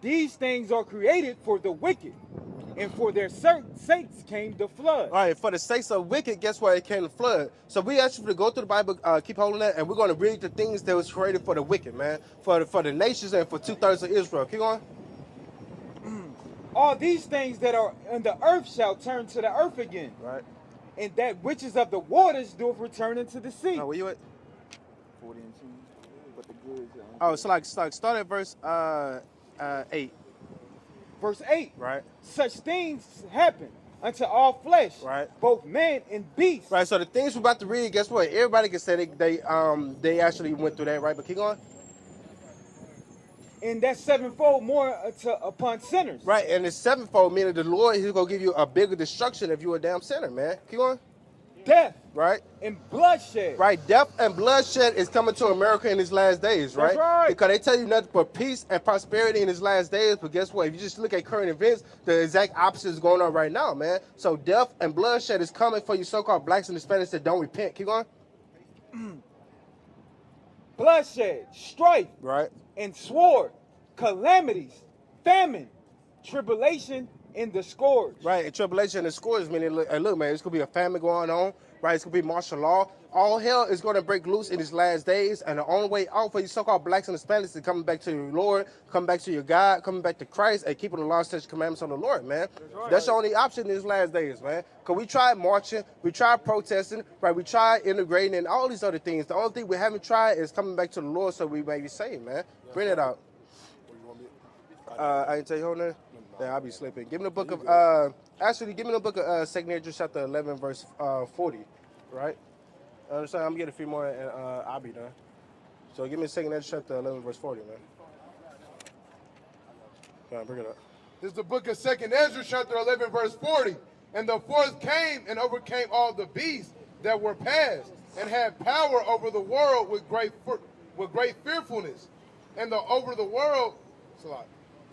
These things are created for the wicked, and for their cer- sakes came the flood. All right, for the sakes of wicked, guess what? It came the flood. So we ask you to go through the Bible, uh, keep holding that, and we're going to read the things that was created for the wicked, man. For the, for the nations and for two thirds of Israel. Keep going. All these things that are in the earth shall turn to the earth again, Right. and that which is of the waters doeth return into the sea. Now, where you at? 40 and 10. But the goods. Oh, so like, so like start at verse uh, uh, 8, Verse 8. right? Such things happen unto all flesh, Right. both man and beast. Right, so the things we're about to read, guess what? Everybody can say they, they um they actually went through that, right? But keep going. And that sevenfold more to, upon sinners. Right, and the sevenfold meaning the Lord, He's gonna give you a bigger destruction if you're a damn sinner, man. Keep going. Death Right, and bloodshed. right. Death and bloodshed is coming to America in these last days, right? That's right. Because they tell you nothing but peace and prosperity in these last days. But guess what? If you just look at current events, the exact opposite is going on right now, man. So death and bloodshed is coming for you so-called blacks and Hispanics that don't repent. Keep going. Bloodshed, strife, Right. and sword, calamities, famine, tribulation, and the scourge. Right, and tribulation and scourge meaning, look, look, man, it's gonna be a famine going on, right? It's gonna be martial law. All hell is gonna break loose in these last days, and the only way out for you so-called blacks and Hispanics is coming back to your Lord, coming back to your God, coming back to Christ, and keeping the law, statutes, commandments on the Lord, man. That's, the only option in these last days, man. Cause we tried marching, we tried protesting, right? We tried integrating and all these other things. The only thing we haven't tried is coming back to the Lord, so we may be saved, man. Bring it out. Uh, I didn't tell you whole name. Yeah, I'll be sleeping. Give me the book of uh, actually, give me the book of uh, Second Ezra chapter eleven, verse uh, forty, right? Understand? I'm gonna get a few more, and uh, I'll be done. So give me Second Ezra chapter eleven, verse forty, man. Come on, bring it up. This is the book of Second Ezra, chapter 11, verse 40. And the fourth came and overcame all the beasts that were past, and had power over the world with great with great fearfulness, and the over the world, Salah,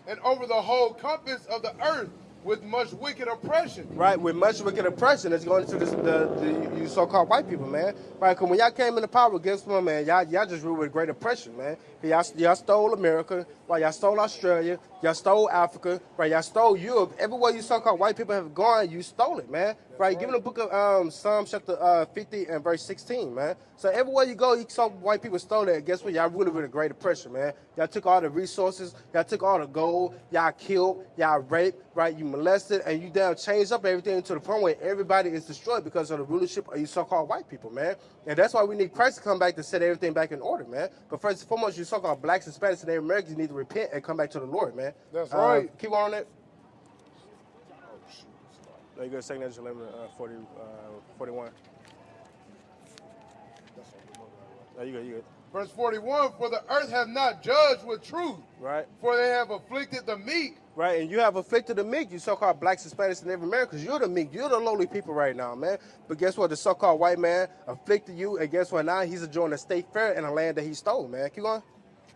and over the whole compass of the earth with much wicked oppression. Right, with much wicked oppression that's going to this, the, the you so-called white people, man. Right, because when y'all came into power against them, man, y'all, y'all just ruled with great oppression, man. Y'all, y'all stole America, while y'all stole Australia, Y'all stole Africa, right? Y'all stole Europe. Everywhere you so-called white people have gone, you stole it, man. Right? Give me the book of um, Psalm chapter uh, 50 and verse 16, man. So everywhere you go, you saw white people stole it. Guess what? Y'all really with a great oppression, man. Y'all took all the resources. Y'all took all the gold. Y'all killed. Y'all raped, right? You molested, and you damn changed up everything to the point where everybody is destroyed because of the rulership of you so-called white people, man. And that's why we need Christ to come back to set everything back in order, man. But first and foremost, you so-called blacks, and Hispanics, and Native Americans need to repent and come back to the Lord, man. That's Uh, right. Keep on it. No, you good. Second 11, uh, 40, uh, 41. No, you good. You good. Verse 41 For the earth have not judged with truth, Right. for they have afflicted the meek. Right, and you have afflicted the meek, you so-called blacks, Hispanics, and Native Americans. You're the meek. You're the lowly people right now, man. But guess what? The so-called white man afflicted you, and guess what? Now he's enjoying a state fair in a land that he stole, man. Keep going.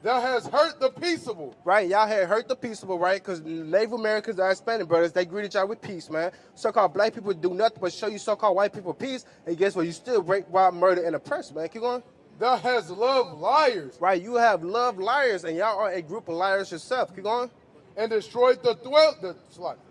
Thou has hurt the peaceable. Right, y'all had hurt the peaceable, right? Because Native Americans are Hispanic brothers. They greeted y'all with peace, man. So-called black people do nothing but show you so-called white people peace, and guess what? You still rape, rob, murder, and oppress, man. Keep going. That has loved liars Right, you have loved liars, and y'all are a group of liars yourself. Keep going. and destroyed the dwell the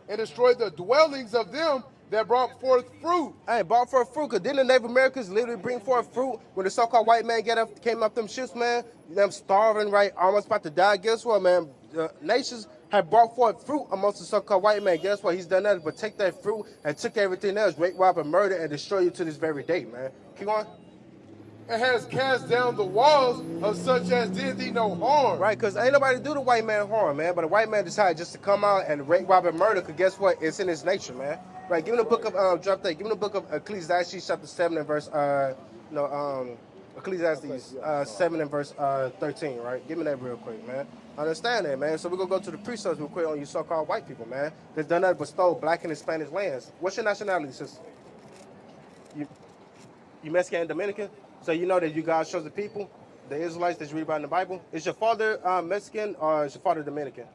and destroyed the dwellings of them that brought forth fruit. Hey, brought forth fruit, cause didn't the Native Americans literally bring forth fruit when the so-called white man get up, came up them ships, man? Them starving, right, almost about to die. Guess what, man? The nations had brought forth fruit amongst the so-called white man. Guess what? He's done that, but take that fruit and took everything else, rape, rob, and murder, and destroy you to this very day, man. Keep on. And has cast down the walls of such as did thee no harm. Right, because ain't nobody do the white man harm, man. But the white man decided just to come out and rape, rob, and murder, because guess what? It's in his nature, man. Right, give me the book of, um, drop that, give me the book of Ecclesiastes chapter 7 and verse, uh, no, um, Ecclesiastes uh, 7 and verse uh, 13, right? Give me that real quick, man. Understand that, man. So we're going to go to the precepts real quick on you so-called white people, man. That's done that but stole black and Hispanic lands. What's your nationality, sister? You, you Mexican and Dominican? So you know that you guys chose the people, the Israelites that you read about in the Bible. Is your father uh, Mexican or is your father Dominican?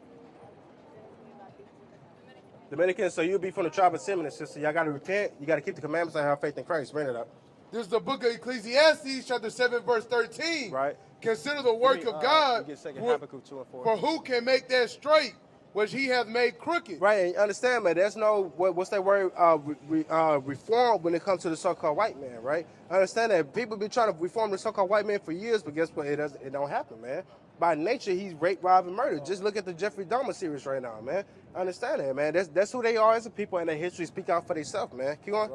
Dominican, so you'll be from the tribe of Simeon, sister. Y'all got to repent. You got to keep the commandments and have faith in Christ. Bring it up. This is the book of Ecclesiastes, chapter 7, verse 13. Right. Consider the work me, of uh, God. get second for, Habakkuk 2 and 4. for who can make that straight, which he hath made crooked? Right, and understand, man. There's no what, what's that word? Uh, re, re- uh, reform when it comes to the so-called white man, right? I understand that people be trying to reform the so-called white man for years, but guess what? It doesn't. It don't happen, man. By nature, he's rape, rob, and murder. Just look at the Jeffrey Dahmer series right now, man. I understand that, man. That's that's who they are as a people, and their history speak out for themselves, man. Keep on.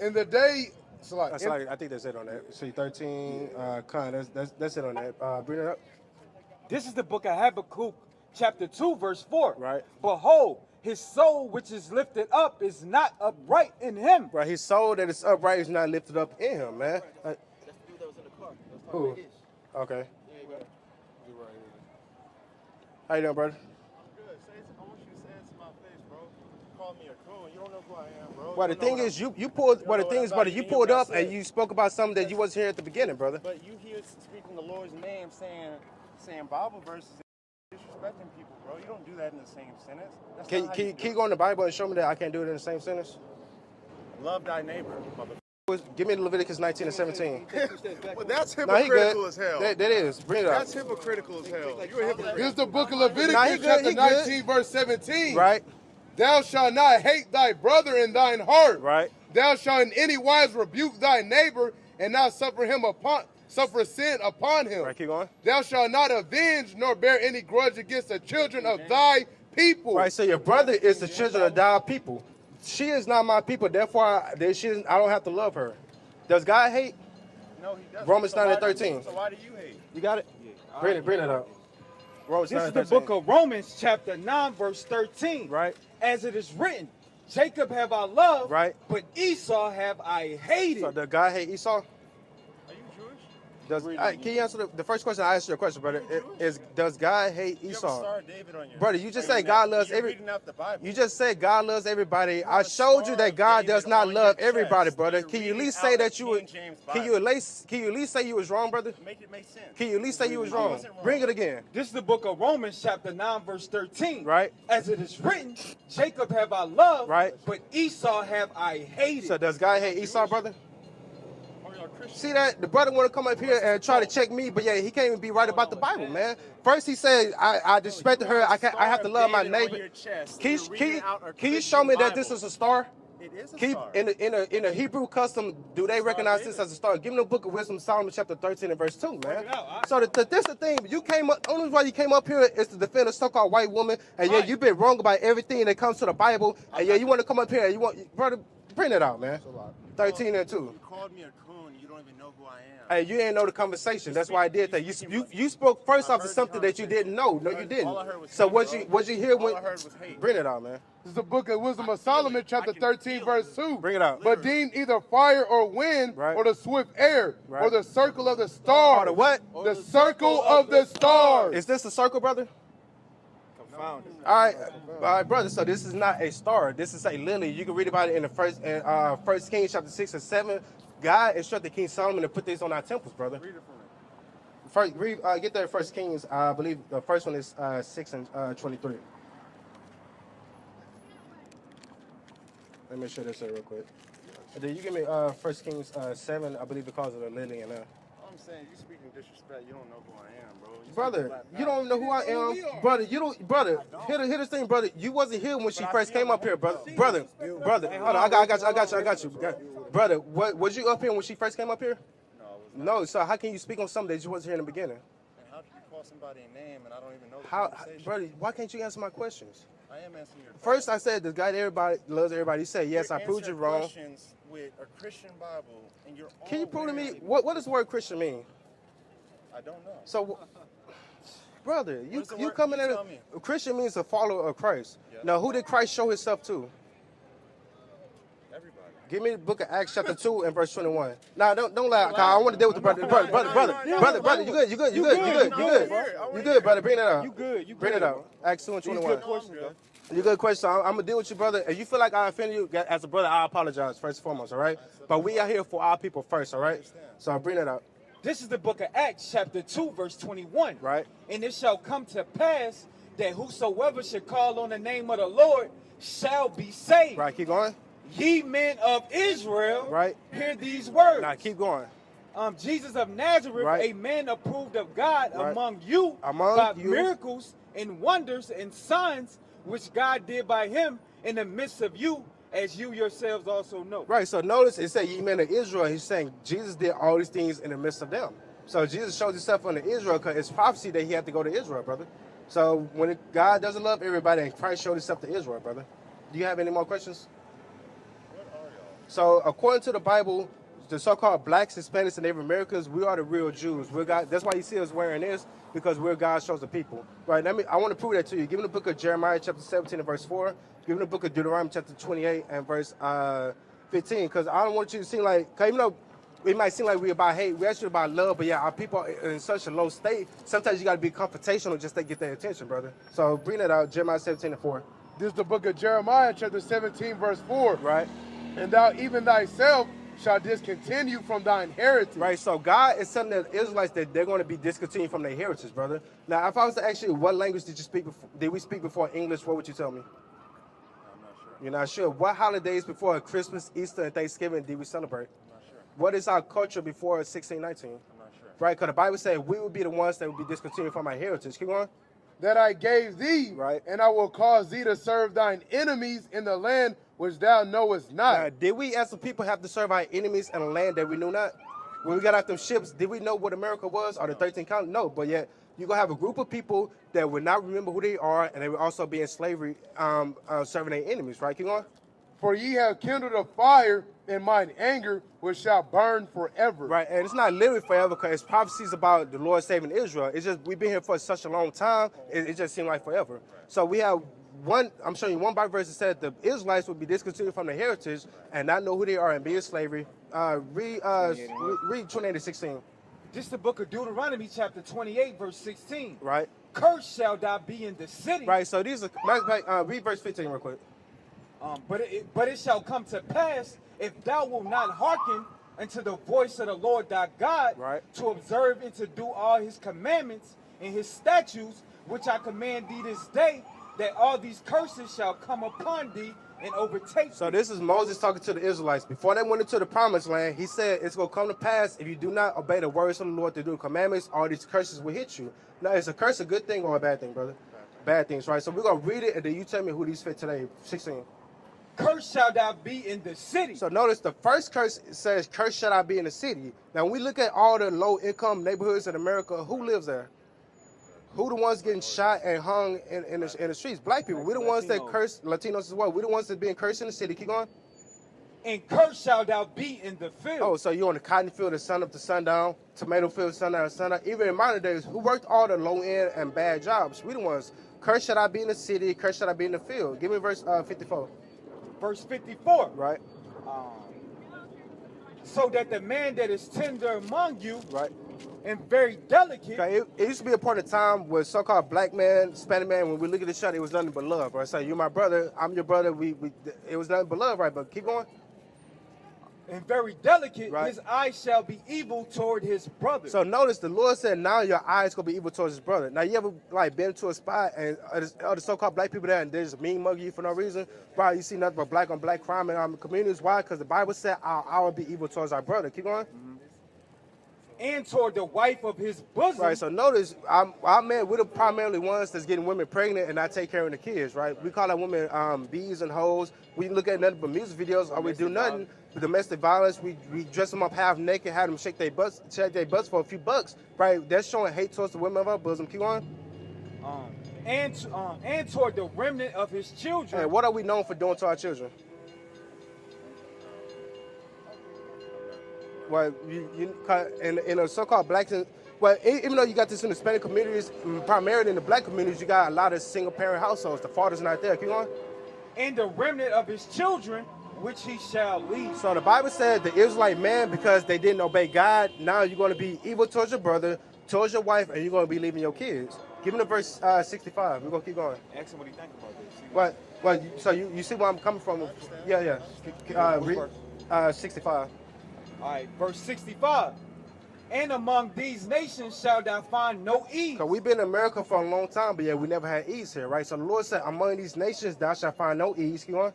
In the day, so like, That's like, I think that's it on that. See, 13, uh, Con, that's, that's, that's it on that. Uh, bring it up. This is the book I of Habakkuk, chapter 2, verse 4. Right. Behold, his soul which is lifted up is not upright in him. Right, his soul that is upright is not lifted up in him, man. Uh, who? Okay. How you doing, brother? Good. Say it, I want you to say it to my face, bro. You call me a coon. You don't know who I am, bro. Well, the thing is, I'm- you you pulled. You Well, the thing what is, I'm brother, you pulled up and you spoke about something that you wasn't here at the beginning, brother. But you here speaking the Lord's name, saying saying Bible verses, and disrespecting people, bro. You don't do that in the same sentence. That's Can not can, you can you do go in the Bible and show me that I can't do it in the same sentence? it. Love thy neighbor, mother. Give me Leviticus 19 and 17. well, that's hypocritical good. as hell. That, that is. Bring it up. That's hypocritical as hell. You're a hypocrite. This is the book of Leviticus, Nah, he good, chapter he good. 19, verse 17. Right. Thou shalt not hate thy brother in thine heart. Right. Thou shalt in any wise rebuke thy neighbor and not suffer him upon suffer sin upon him. Right. Keep going. Thou shalt not avenge nor bear any grudge against the children of thy people. Right. So your brother is the children of thy people. She is not my people. Therefore, I, they- she is, I don't have to love her. Does God hate? No, he doesn't. Romans So 9 and why do you- 13. So why do you hate? You got it. Bring it. Bring it up. Romans This 9 is the book of Romans, chapter 9, verse 13. Right. As it is written, Jacob have I loved, Right. but Esau have I hated. So does God hate Esau? You? Does I, can you answer the, the first question? I asked you a question, brother. It- Is does God hate You Esau? Star of David on your Brother, you just said God loves every- reading out the Bible. You just said God loves everybody. You I showed you that God does not love everybody, chest. brother. You're Can you at least say that you? James Can you at least can you at least say you was wrong, brother? Make it make sense. Can you at least say you was wrong? wrong. Bring it again. This is the book of Romans, chapter 9, verse 13. Right. As it is written, Jacob have I loved, Right. but Esau have I hated. So does God hate Esau, brother? See that the brother want to come up here and try to check me, but yeah, he can't even be right about the Bible, man. First he said I, I disrespected her. I can I have to love my neighbor. Can you, can you, can you show me that this is a star? It is a Keep star. in the in a in a Hebrew custom, do they recognize this as a star? Give me the book of wisdom, Solomon chapter 13 and verse 2, man. So the, the, this the thing. You came up only why you came up here is to defend a so-called white woman, and yeah, you've been wrong about everything that comes to the Bible, and yeah, you want to come up here and you want brother, bring it out, man. 13 and 2. You called me a coon. You don't even know who I am. Hey, you didn't know the conversation. That's why I did that. You you, you spoke first I off to something that you didn't know. No, you didn't. I heard was So hate, what bro. you what you hear All when I heard was hate. bring it out, man. This is the book of Wisdom of Solomon, chapter 13, verse 2. Bring it out. But deem either fire or wind, Right. or the swift air, Right. or the circle of the stars. Or the what? The circle of the stars. Is this a circle, brother? Confounded. All right, all right, brother. So this is not a star. This is a lily. You can read about it in the first, in, uh, First Kings chapter six and seven. God instructed King Solomon to put this on our temples, brother. Read it for me. First, read, uh, get there. First Kings. Uh, I believe the first one is uh, six and uh, twenty-three. Let me show this real quick. Then you give me uh, First Kings uh, seven. I believe because of the lily and uh, saying, you speaking disrespect. You don't know who I am, bro. You brother. You don't know who I am, brother. You don't, brother. The- here this thing, brother. You wasn't here when she first came up here, brother. Brother, brother. Hold on, I got, I got you, I got you, I got you. Brother, what, was you up here when she first came up here? No, I was not. No. So how can you speak on something that you wasn't here in the beginning? And how can you call somebody a name and I don't even know How, brother? Why can't you answer my questions? I am answering your First, I said the guy that everybody loves everybody. Said yes, I proved you wrong. questions with a Christian Bible, and you're Can you prove to me what what does the word Christian mean? I don't know. So, brother, you you word- coming you in? tell me. A, Christian means a follower of Christ. Yeah. Now, who did Christ show Himself to? Everybody. Give me the book of Acts chapter two and verse twenty-one. Nah, don't don't lie. 'cause I want to deal with the brother, brother, brother, brother, brother, brother. You good? You good? You good? You good? You good? You good, brother? Bring it out. You good? You Bring it out. Acts two and These twenty-one. Good questions, though. You good question. I'm, I'm gonna deal with you, brother. If you feel like I offended you as a brother, I apologize first and foremost. All right. But we are here for our people first. All right. So I bring it up. This is the book of Acts, chapter 2, verse 21. Right. And it shall come to pass that whosoever should call on the name of the Lord shall be saved. Right. Keep going. Ye men of Israel, Right. hear these words. Now keep going. um, Jesus of Nazareth, Right. a man approved of God Right. among you Among by you. miracles and wonders and signs which God did by him in the midst of you, as you yourselves also know. Right. So notice it said, "Ye men of Israel." He's saying Jesus did all these things in the midst of them. So Jesus shows himself unto Israel because it's prophecy that he had to go to Israel, brother. So when it, God doesn't love everybody, and Christ showed himself to Israel, brother. Do you have any more questions? What are y'all? So according to the Bible, the so-called blacks, Hispanics, and Native Americans, we are the real Jews. We're God. That's why you see us wearing this because we're God's chosen people. Right? Let me. I want to prove that to you. Give me the book of Jeremiah, chapter 17 and verse 4. Give me the book of Deuteronomy, chapter 28 and verse uh, 15. Because I don't want you to seem like, even though it might seem like we're about hate, we're actually about love. But yeah, our people are in such a low state. Sometimes you got to be confrontational just to get their attention, brother. So bring that out, Jeremiah 17 and 4. This is the book of Jeremiah, chapter 17, verse 4. Right. And thou even thyself shalt discontinue from thine heritage. Right, so God is telling the Israelites that they're going to be discontinued from their heritage, brother. Now, if I was to ask you, what language did you speak before? Did we speak before English? What would you tell me? I'm not sure. You're not sure. What holidays before Christmas, Easter, and Thanksgiving did we celebrate? I'm not sure. What is our culture before 1619? I'm not sure. Right, because the Bible said we would be the ones that would be discontinued from our heritage. Keep going. That I gave thee, Right. and I will cause thee to serve thine enemies in the land which thou knowest not. Now, did we as a people have to serve our enemies in a land that we knew not? When we got off them ships, did we know what America was or the 13 colonies? No, but yet you're going to have a group of people that would not remember who they are and they would also be in slavery um, uh, serving their enemies, right? Keep going. For ye have kindled a fire in mine anger, which shall burn forever. Right, and it's not literally forever because it's prophecies about the Lord saving Israel. It's just we've been here for such a long time, it, it just seemed like forever. So we have one. I'm showing you one Bible verse that said the Israelites would be discontinued from their heritage and not know who they are and be in slavery. Uh, read, uh, re- read 28 to 16. This is the book of Deuteronomy, chapter 28, verse 16. Right, Cursed shall thou be in the city. right. So these are matter of fact, uh, read verse 15 real quick. Um, but it, but it shall come to pass if thou wilt not hearken unto the voice of the Lord thy God Right. to observe and to do all his commandments and his statutes, which I command thee this day, that all these curses shall come upon thee and overtake So this is Moses talking to the Israelites. Before they went into the promised land, he said it's gonna come to pass if you do not obey the words of the Lord to do the commandments, all these curses will hit you. Now is a curse a good thing or a bad thing, brother? Bad things, right? So we're gonna read it and then you tell me who these fit today. 16. Curse shall thou be in the city. So notice the first curse says, Curse shall I be in the city. Now when we look at all the low income neighborhoods in America, who lives there? Who the ones getting shot and hung in, in, the, in the streets? Black people. We the ones that curse Latinos as well. We the ones that being cursed in the city. Keep going. and cursed shall thou be in the field. Oh, so you on the cotton field, the sun up to sundown, tomato field, sundown to sundown. Even in modern days, who worked all the low end and bad jobs? We the ones. Cursed should I be in the city? Cursed should I be in the field? Give me verse uh, 54. Verse 54. Right, Um, so that the man that is tender among you right. And very delicate Okay, it, it used to be a point of time where so-called black man, Hispanic man, when we look at each other, it was nothing but love, right? So you're my brother, I'm your brother. We, we, it was nothing but love, right? But keep going. and very delicate, Right. his eyes shall be evil toward his brother. So notice the Lord said, now your eyes gonna be evil towards his brother. Now you ever like been to a spot and other, other so-called black people there and they just mean mug you for no reason? Bro, you see nothing but black on black crime in our communities. Why? Because the Bible said our eye will be evil towards our brother. Keep going. Mm. And toward the wife of his bosom. Right. So notice, I'm, our men, we're the primarily ones that's getting women pregnant and not take care of the kids. Right. We call that women um, bees and hoes. We look at nothing but music videos, or we do nothing. Domestic violence. We, we dress them up half naked, have them shake their butts, shake their butts for a few bucks. Right. That's showing hate towards the women of our bosom. Keep going. um, and um, and toward the remnant of his children. And what are we known for doing to our children? Well, you, you in, in a so-called black, well, even though you got this in the Hispanic communities, mm, primarily in the black communities, you got a lot of single-parent households. The father's not there. Keep going. and the remnant of his children, which he shall lead. So the Bible said the Israelite man, because they didn't obey God, now you're going to be evil towards your brother, towards your wife, and you're going to be leaving your kids. Give me the verse uh, 65. We're going to keep going. Ask him what he think about this. See What? Well, you- so you, you see where I'm coming from? Yeah, yeah. Uh, uh, 65. All right, verse 65. And among these nations shall thou find no ease. Because we've been in America for a long time, but yeah, we never had ease here, right? So the Lord said, Among these nations, thou shalt find no ease. Keep on.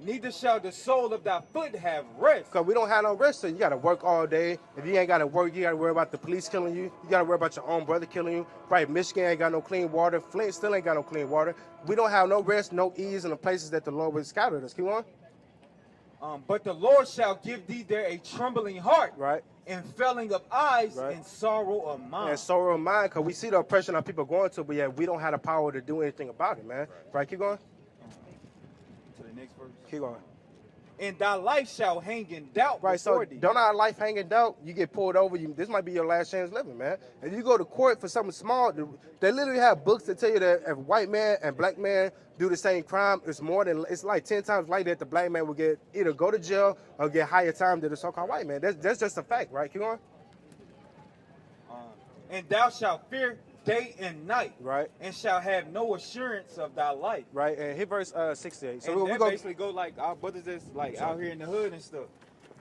Neither shall the sole of thy foot have rest. Because we don't have no rest, so you got to work all day. If you ain't got to work, you got to worry about the police killing you. You got to worry about your own brother killing you. Right? Michigan ain't got no clean water. Flint still ain't got no clean water. We don't have no rest, no ease in the places that the Lord would scattered us. Keep on. Um, but the Lord shall give thee there a trembling heart, Right? and felling of eyes, Right. and sorrow of mind. And sorrow of mind, because we see the oppression that people are going to, but yet we don't have the power to do anything about it, man. Right? Keep going. To the next verse. Keep going. And thy life shall hang in doubt Right, so thee. don't our life hang in doubt? You get pulled over. You this might be your last chance living, man. If you go to court for something small, they- literally have books that tell you that if white man and black man do the same crime, it's more than it's like ten times likely that the black man will get either go to jail or get higher time than the so-called white man. That's that's just a fact, right? Keep going. Um, and thou shalt fear day and night, Right. and shall have no assurance of thy life. Right, and hit verse uh, sixty-eight. So and we, that we go. basically go like our brothers that's like out here in the hood and stuff.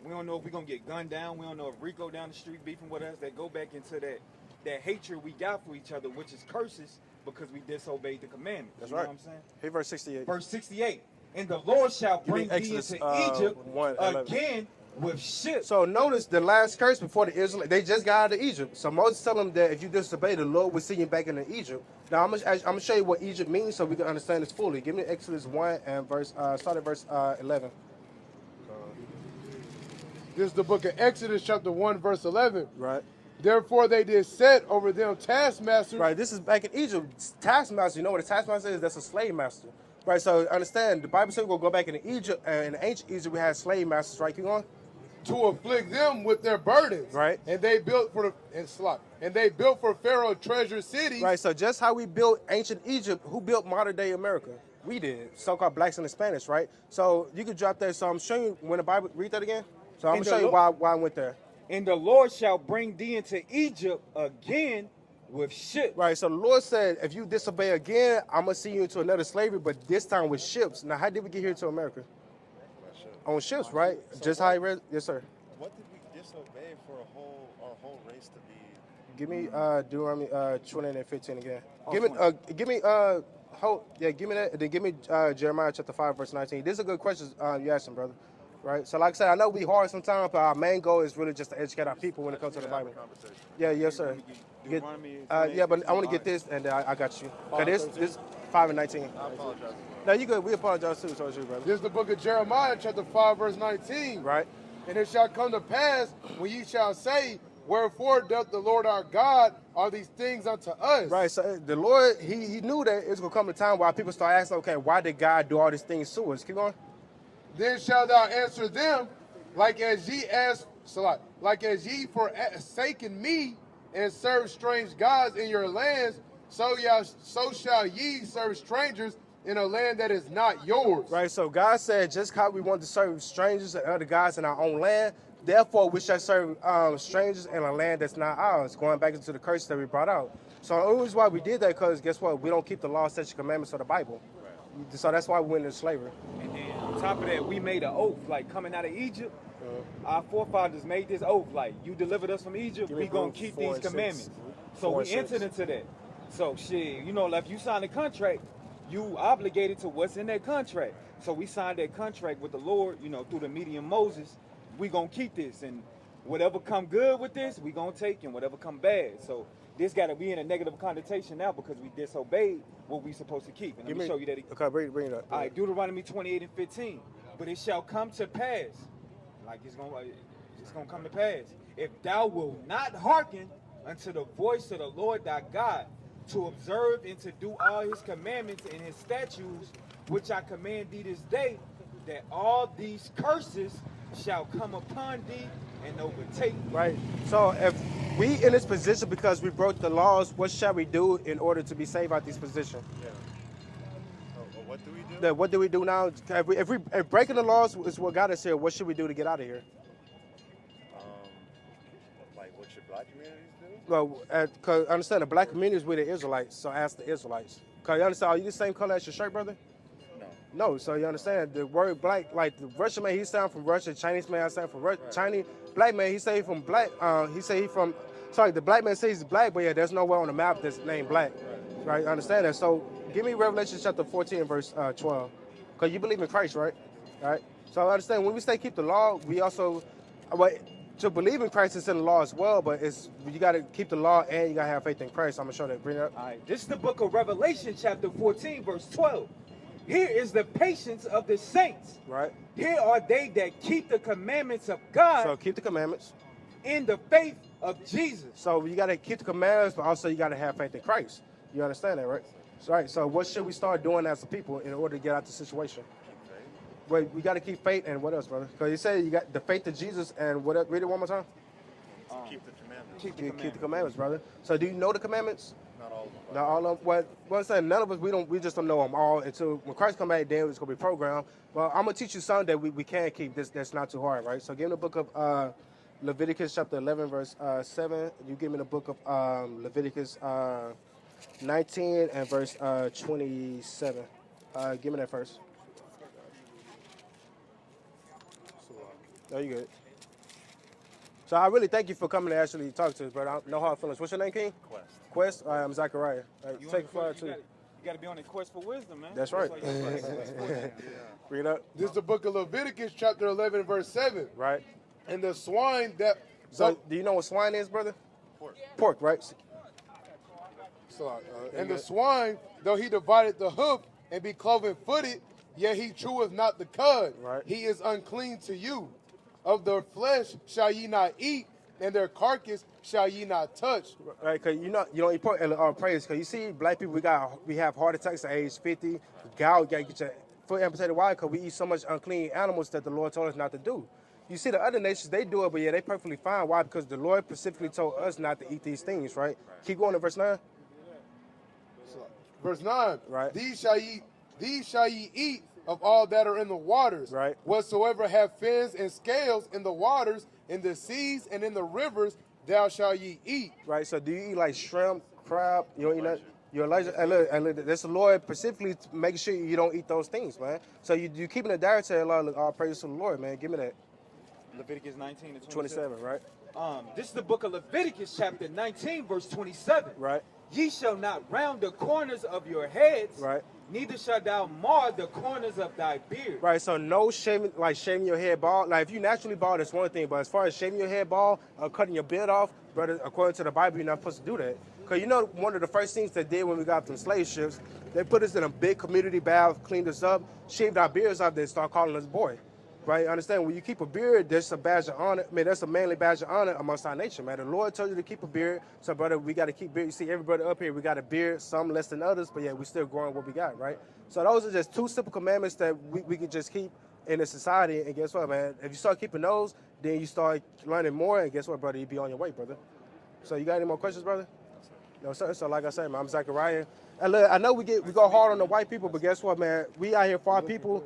We don't know if we're gonna get gunned down. We don't know if Rico down the street beefing with us. That go back into that that hatred we got for each other, which is curses because we disobeyed the commandments. That's you right. know what I'm saying? Hit verse sixty-eight. Verse 68. And the Lord shall bring thee into uh, Egypt 1, again with ships. So notice the last curse before the Israelites, they just got out of Egypt. So Moses tell them that if you disobey, the Lord will send you back into Egypt. Now I'm gonna, I'm gonna show you what Egypt means so we can understand this fully. Give me Exodus one and verse, uh, start at verse uh, eleven. This is the book of Exodus, chapter 1, verse 11. Right. Therefore they did set over them taskmasters. Right. This is back in Egypt. Taskmaster. You know what a taskmaster is? That's a slave master. Right. So understand the Bible says we're gonna go back into Egypt. And in ancient Egypt we had slave masters. Right. Keep going. To afflict them with their burdens. Right. And they built for the and slop. And they built for Pharaoh treasure cities. Right. So just how we built ancient Egypt, who built modern day America? We did. So-called blacks and Hispanics. Right. So you could drop that. So I'm showing you when the Bible. Read that again. So I'm And gonna show you why why I went there. And the Lord shall bring thee into Egypt again with ships. Right. So the Lord said, if you disobey again, I'm gonna see you into another slavery, but this time with ships. Now, how did we get here to America? On ships, right? Just how he read. Yes, sir. What did we disobey for a whole our whole race to be? Give me uh Deuteronomy uh 20 and 15 again. Oh, give me uh give me uh hold, yeah, give me that. Then give me uh, Jeremiah chapter five, verse nineteen. This is a good question uh, you asking, brother. Right. So, like I said, I know we hard sometimes, but our main goal is really just to educate our people when it comes to the Bible. Yeah, yes, sir. Get, uh, yeah, but I want to get this, and then I, I got you. 'Cause this, this five and nineteen. I apologize. No, you good. We apologize too, towards you, brother. This is the book of Jeremiah, chapter 5, verse 19. Right. And it shall come to pass when ye shall say, Wherefore doth the Lord our God all these things unto us? Right. So the Lord, he, he knew that it's gonna come a time where people start asking, okay, why did God do all these things to us? Keep going. Then shall thou answer them, like as ye ask, Salat, like as ye forsaken me and serve strange gods in your lands, so y'all, so shall ye serve strangers in a land that is not yours. Right. So God said, just how we want to serve strangers and other gods in our own land, therefore we shall serve um, strangers in a land that's not ours. Going back into the curse that we brought out. So the only reason why we did that, because guess what? We don't keep the law, statutes, commandments of the Bible. So that's why we went into slavery. And then on top of that, we made an oath, like coming out of Egypt. Our forefathers made this oath, like you delivered us from Egypt, Give me we gonna keep these and six. commandments. So Four we and six. entered into that. So shit, you know, like if you sign a contract, you obligated to what's in that contract. So we signed that contract with the Lord, you know, through the medium Moses. We gonna keep this, and whatever come good with this, we gonna take, and whatever come bad. So this got to be in a negative connotation now because we disobeyed what we supposed to keep. And let me, me- show you that. Okay, bring, bring it up. All right, Deuteronomy 28 and 15. But it shall come to pass, like it's gonna, it's gonna come to pass, if thou wilt not hearken unto the voice of the Lord thy God, to observe and to do all his commandments and his statutes, which I command thee this day, that all these curses shall come upon thee and overtake thee. Right. So if we in this position because we broke the laws, what shall we do in order to be saved out of this position? So, uh, what do we do? That what do we do now? If, we, if, we, if breaking the laws is what got us here, what should we do to get out of here? Well, uh, cause understand the black community is with the Israelites, so ask the Israelites. Cause you understand, are you the same color as your shirt, brother? No. No, so you understand the word black, like the Russian man, he sound from Russia. Chinese man, I sound from Russia. Chinese black man, he say he from black. Uh, he say he from. Sorry, the black man says he's black, but yeah, there's nowhere on the map that's named black. Right? I understand that. So give me Revelation chapter 14, verse uh, 12, because you believe in Christ, right? Right. So I understand when we say keep the law, we also, well, to believe in Christ is in the law as well, but it's you got to keep the law and you got to have faith in Christ. I'm gonna show that. Bring it up. All right, this is the book of Revelation, chapter 14, verse 12. Here is the patience of the saints. Right. Here are they that keep the commandments of God So keep the commandments. in the faith of Jesus. So you got to keep the commandments, but also you got to have faith in Christ. You understand that, right? So, right. So what should we start doing as a people in order to get out the situation? Well, we got to keep faith and what else, brother? Because you said you got the faith of Jesus and what else? Read it one more time. Keep the commandments. Keep the Keep, keep the commandments. commandments, brother. So do you know the commandments? Not all of them. Not all of them. What? Well, I'm saying none of us. We don't. We just don't know them all until when Christ come back. Then it's gonna be programmed. Well, I'm gonna teach you something that we, we can keep. This that's not too hard, right? So give me the book of uh, Leviticus chapter 11 verse uh, seven. You give me the book of um, Leviticus uh, 19 and verse uh, 27. Uh, give me that first. No, you good. So I really thank you for coming to actually talk to us, brother. No hard feelings. What's your name, King? Quest. Quest. All right, I'm Zachariah. All right, You take a on flyer too. You gotta, you gotta be on the quest for wisdom, man. That's right. why you quest- quest for wisdom. Read up. This is the book of Leviticus, chapter 11, verse 7. Right. And the swine that. So, do you know what swine is, brother? Pork. Pork, right? So, uh, and the swine, though he divided the hoof and be cloven footed, yet he cheweth not the cud. Right. He is unclean to you. Of their flesh shall ye not eat, and their carcass shall ye not touch. Right, cause you know you don't eat uh, praise. Cause you see, black people we got we have heart attacks at age 50. Gout, you gotta get your foot amputated. Why? Cause we eat so much unclean animals that the Lord told us not to do. You see, the other nations they do it, but yeah, they perfectly fine. Why? Because the Lord specifically told us not to eat these things. Right. Keep going to verse nine. Verse 9. Right. These shall ye these shall ye eat of all that are in the waters. Right. Whatsoever have fins and scales in the waters, in the seas and in the rivers, thou shalt ye eat. Right. So do you eat like shrimp, crab? You don't eat that? You're allergic. And look, and look, that's the Lord specifically to making sure you don't eat those things, man. So you you keeping the dietary law. Look, all praise to the Lord, man. Give me that. Leviticus 19 to 27. 27, right? Um, this is the book of Leviticus, chapter 19, verse 27. Right. Ye shall not round the corners of your heads, Right. neither shalt thou mar the corners of thy beard. Right, so no shaving, like shaving your head bald. Like if you naturally bald, that's one thing. But as far as shaving your head bald or cutting your beard off, brother, according to the Bible, you're not supposed to do that. Cause you know one of the first things they did when we got them slave ships, they put us in a big community bath, cleaned us up, shaved our beards off, then start calling us boy. Right, understand? When you keep a beard, there's a badge of honor. I mean, that's a manly badge of honor amongst our nation, man. The Lord told you to keep a beard, so brother, we got to keep beard. You see, everybody up here, we got a beard, some less than others, but yeah, we still growing what we got, right? So those are just two simple commandments that we, we can just keep in the society. And guess what, man? If you start keeping those, then you start learning more, and guess what, brother? You be on your way, brother. So you got any more questions, brother? No, sir. So like I said, man, I'm Zachariah. And look, I know we get we go hard on the white people, but guess what, man? We out here for our people.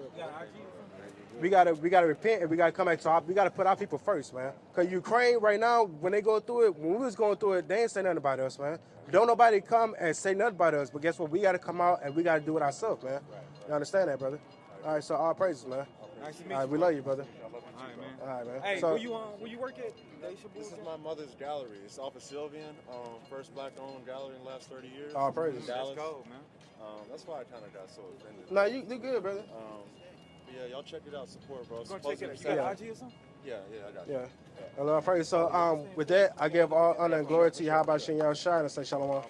We gotta we gotta repent and we gotta come back to our we gotta put our people first, man. Cause Ukraine right now, when they go through it, when we was going through it, they ain't say nothing about us, man. Don't nobody come and say nothing about us, but guess what? We gotta come out and we gotta do it ourselves, man. You understand that, brother? All right, so all praises, man. Nice to meet All right, you, we bro. love you, brother. All right, man. All right, man. Hey, so, where you on? Where you work at? This is my mother's gallery. It's off of Sylvan, um, first black-owned gallery in the last 30 years. All praises. in Dallas. Let's go, man. Um, that's why I kind of got so offended. no, you you good, brother. Um, but yeah, y'all check it out. Support, bro. You check it out? You got set- IG or something? Yeah, yeah, I got you. Yeah. Allah praise. So um, with that, I give all honor and glory to you. How about Shin Yao Shai and say Shalom.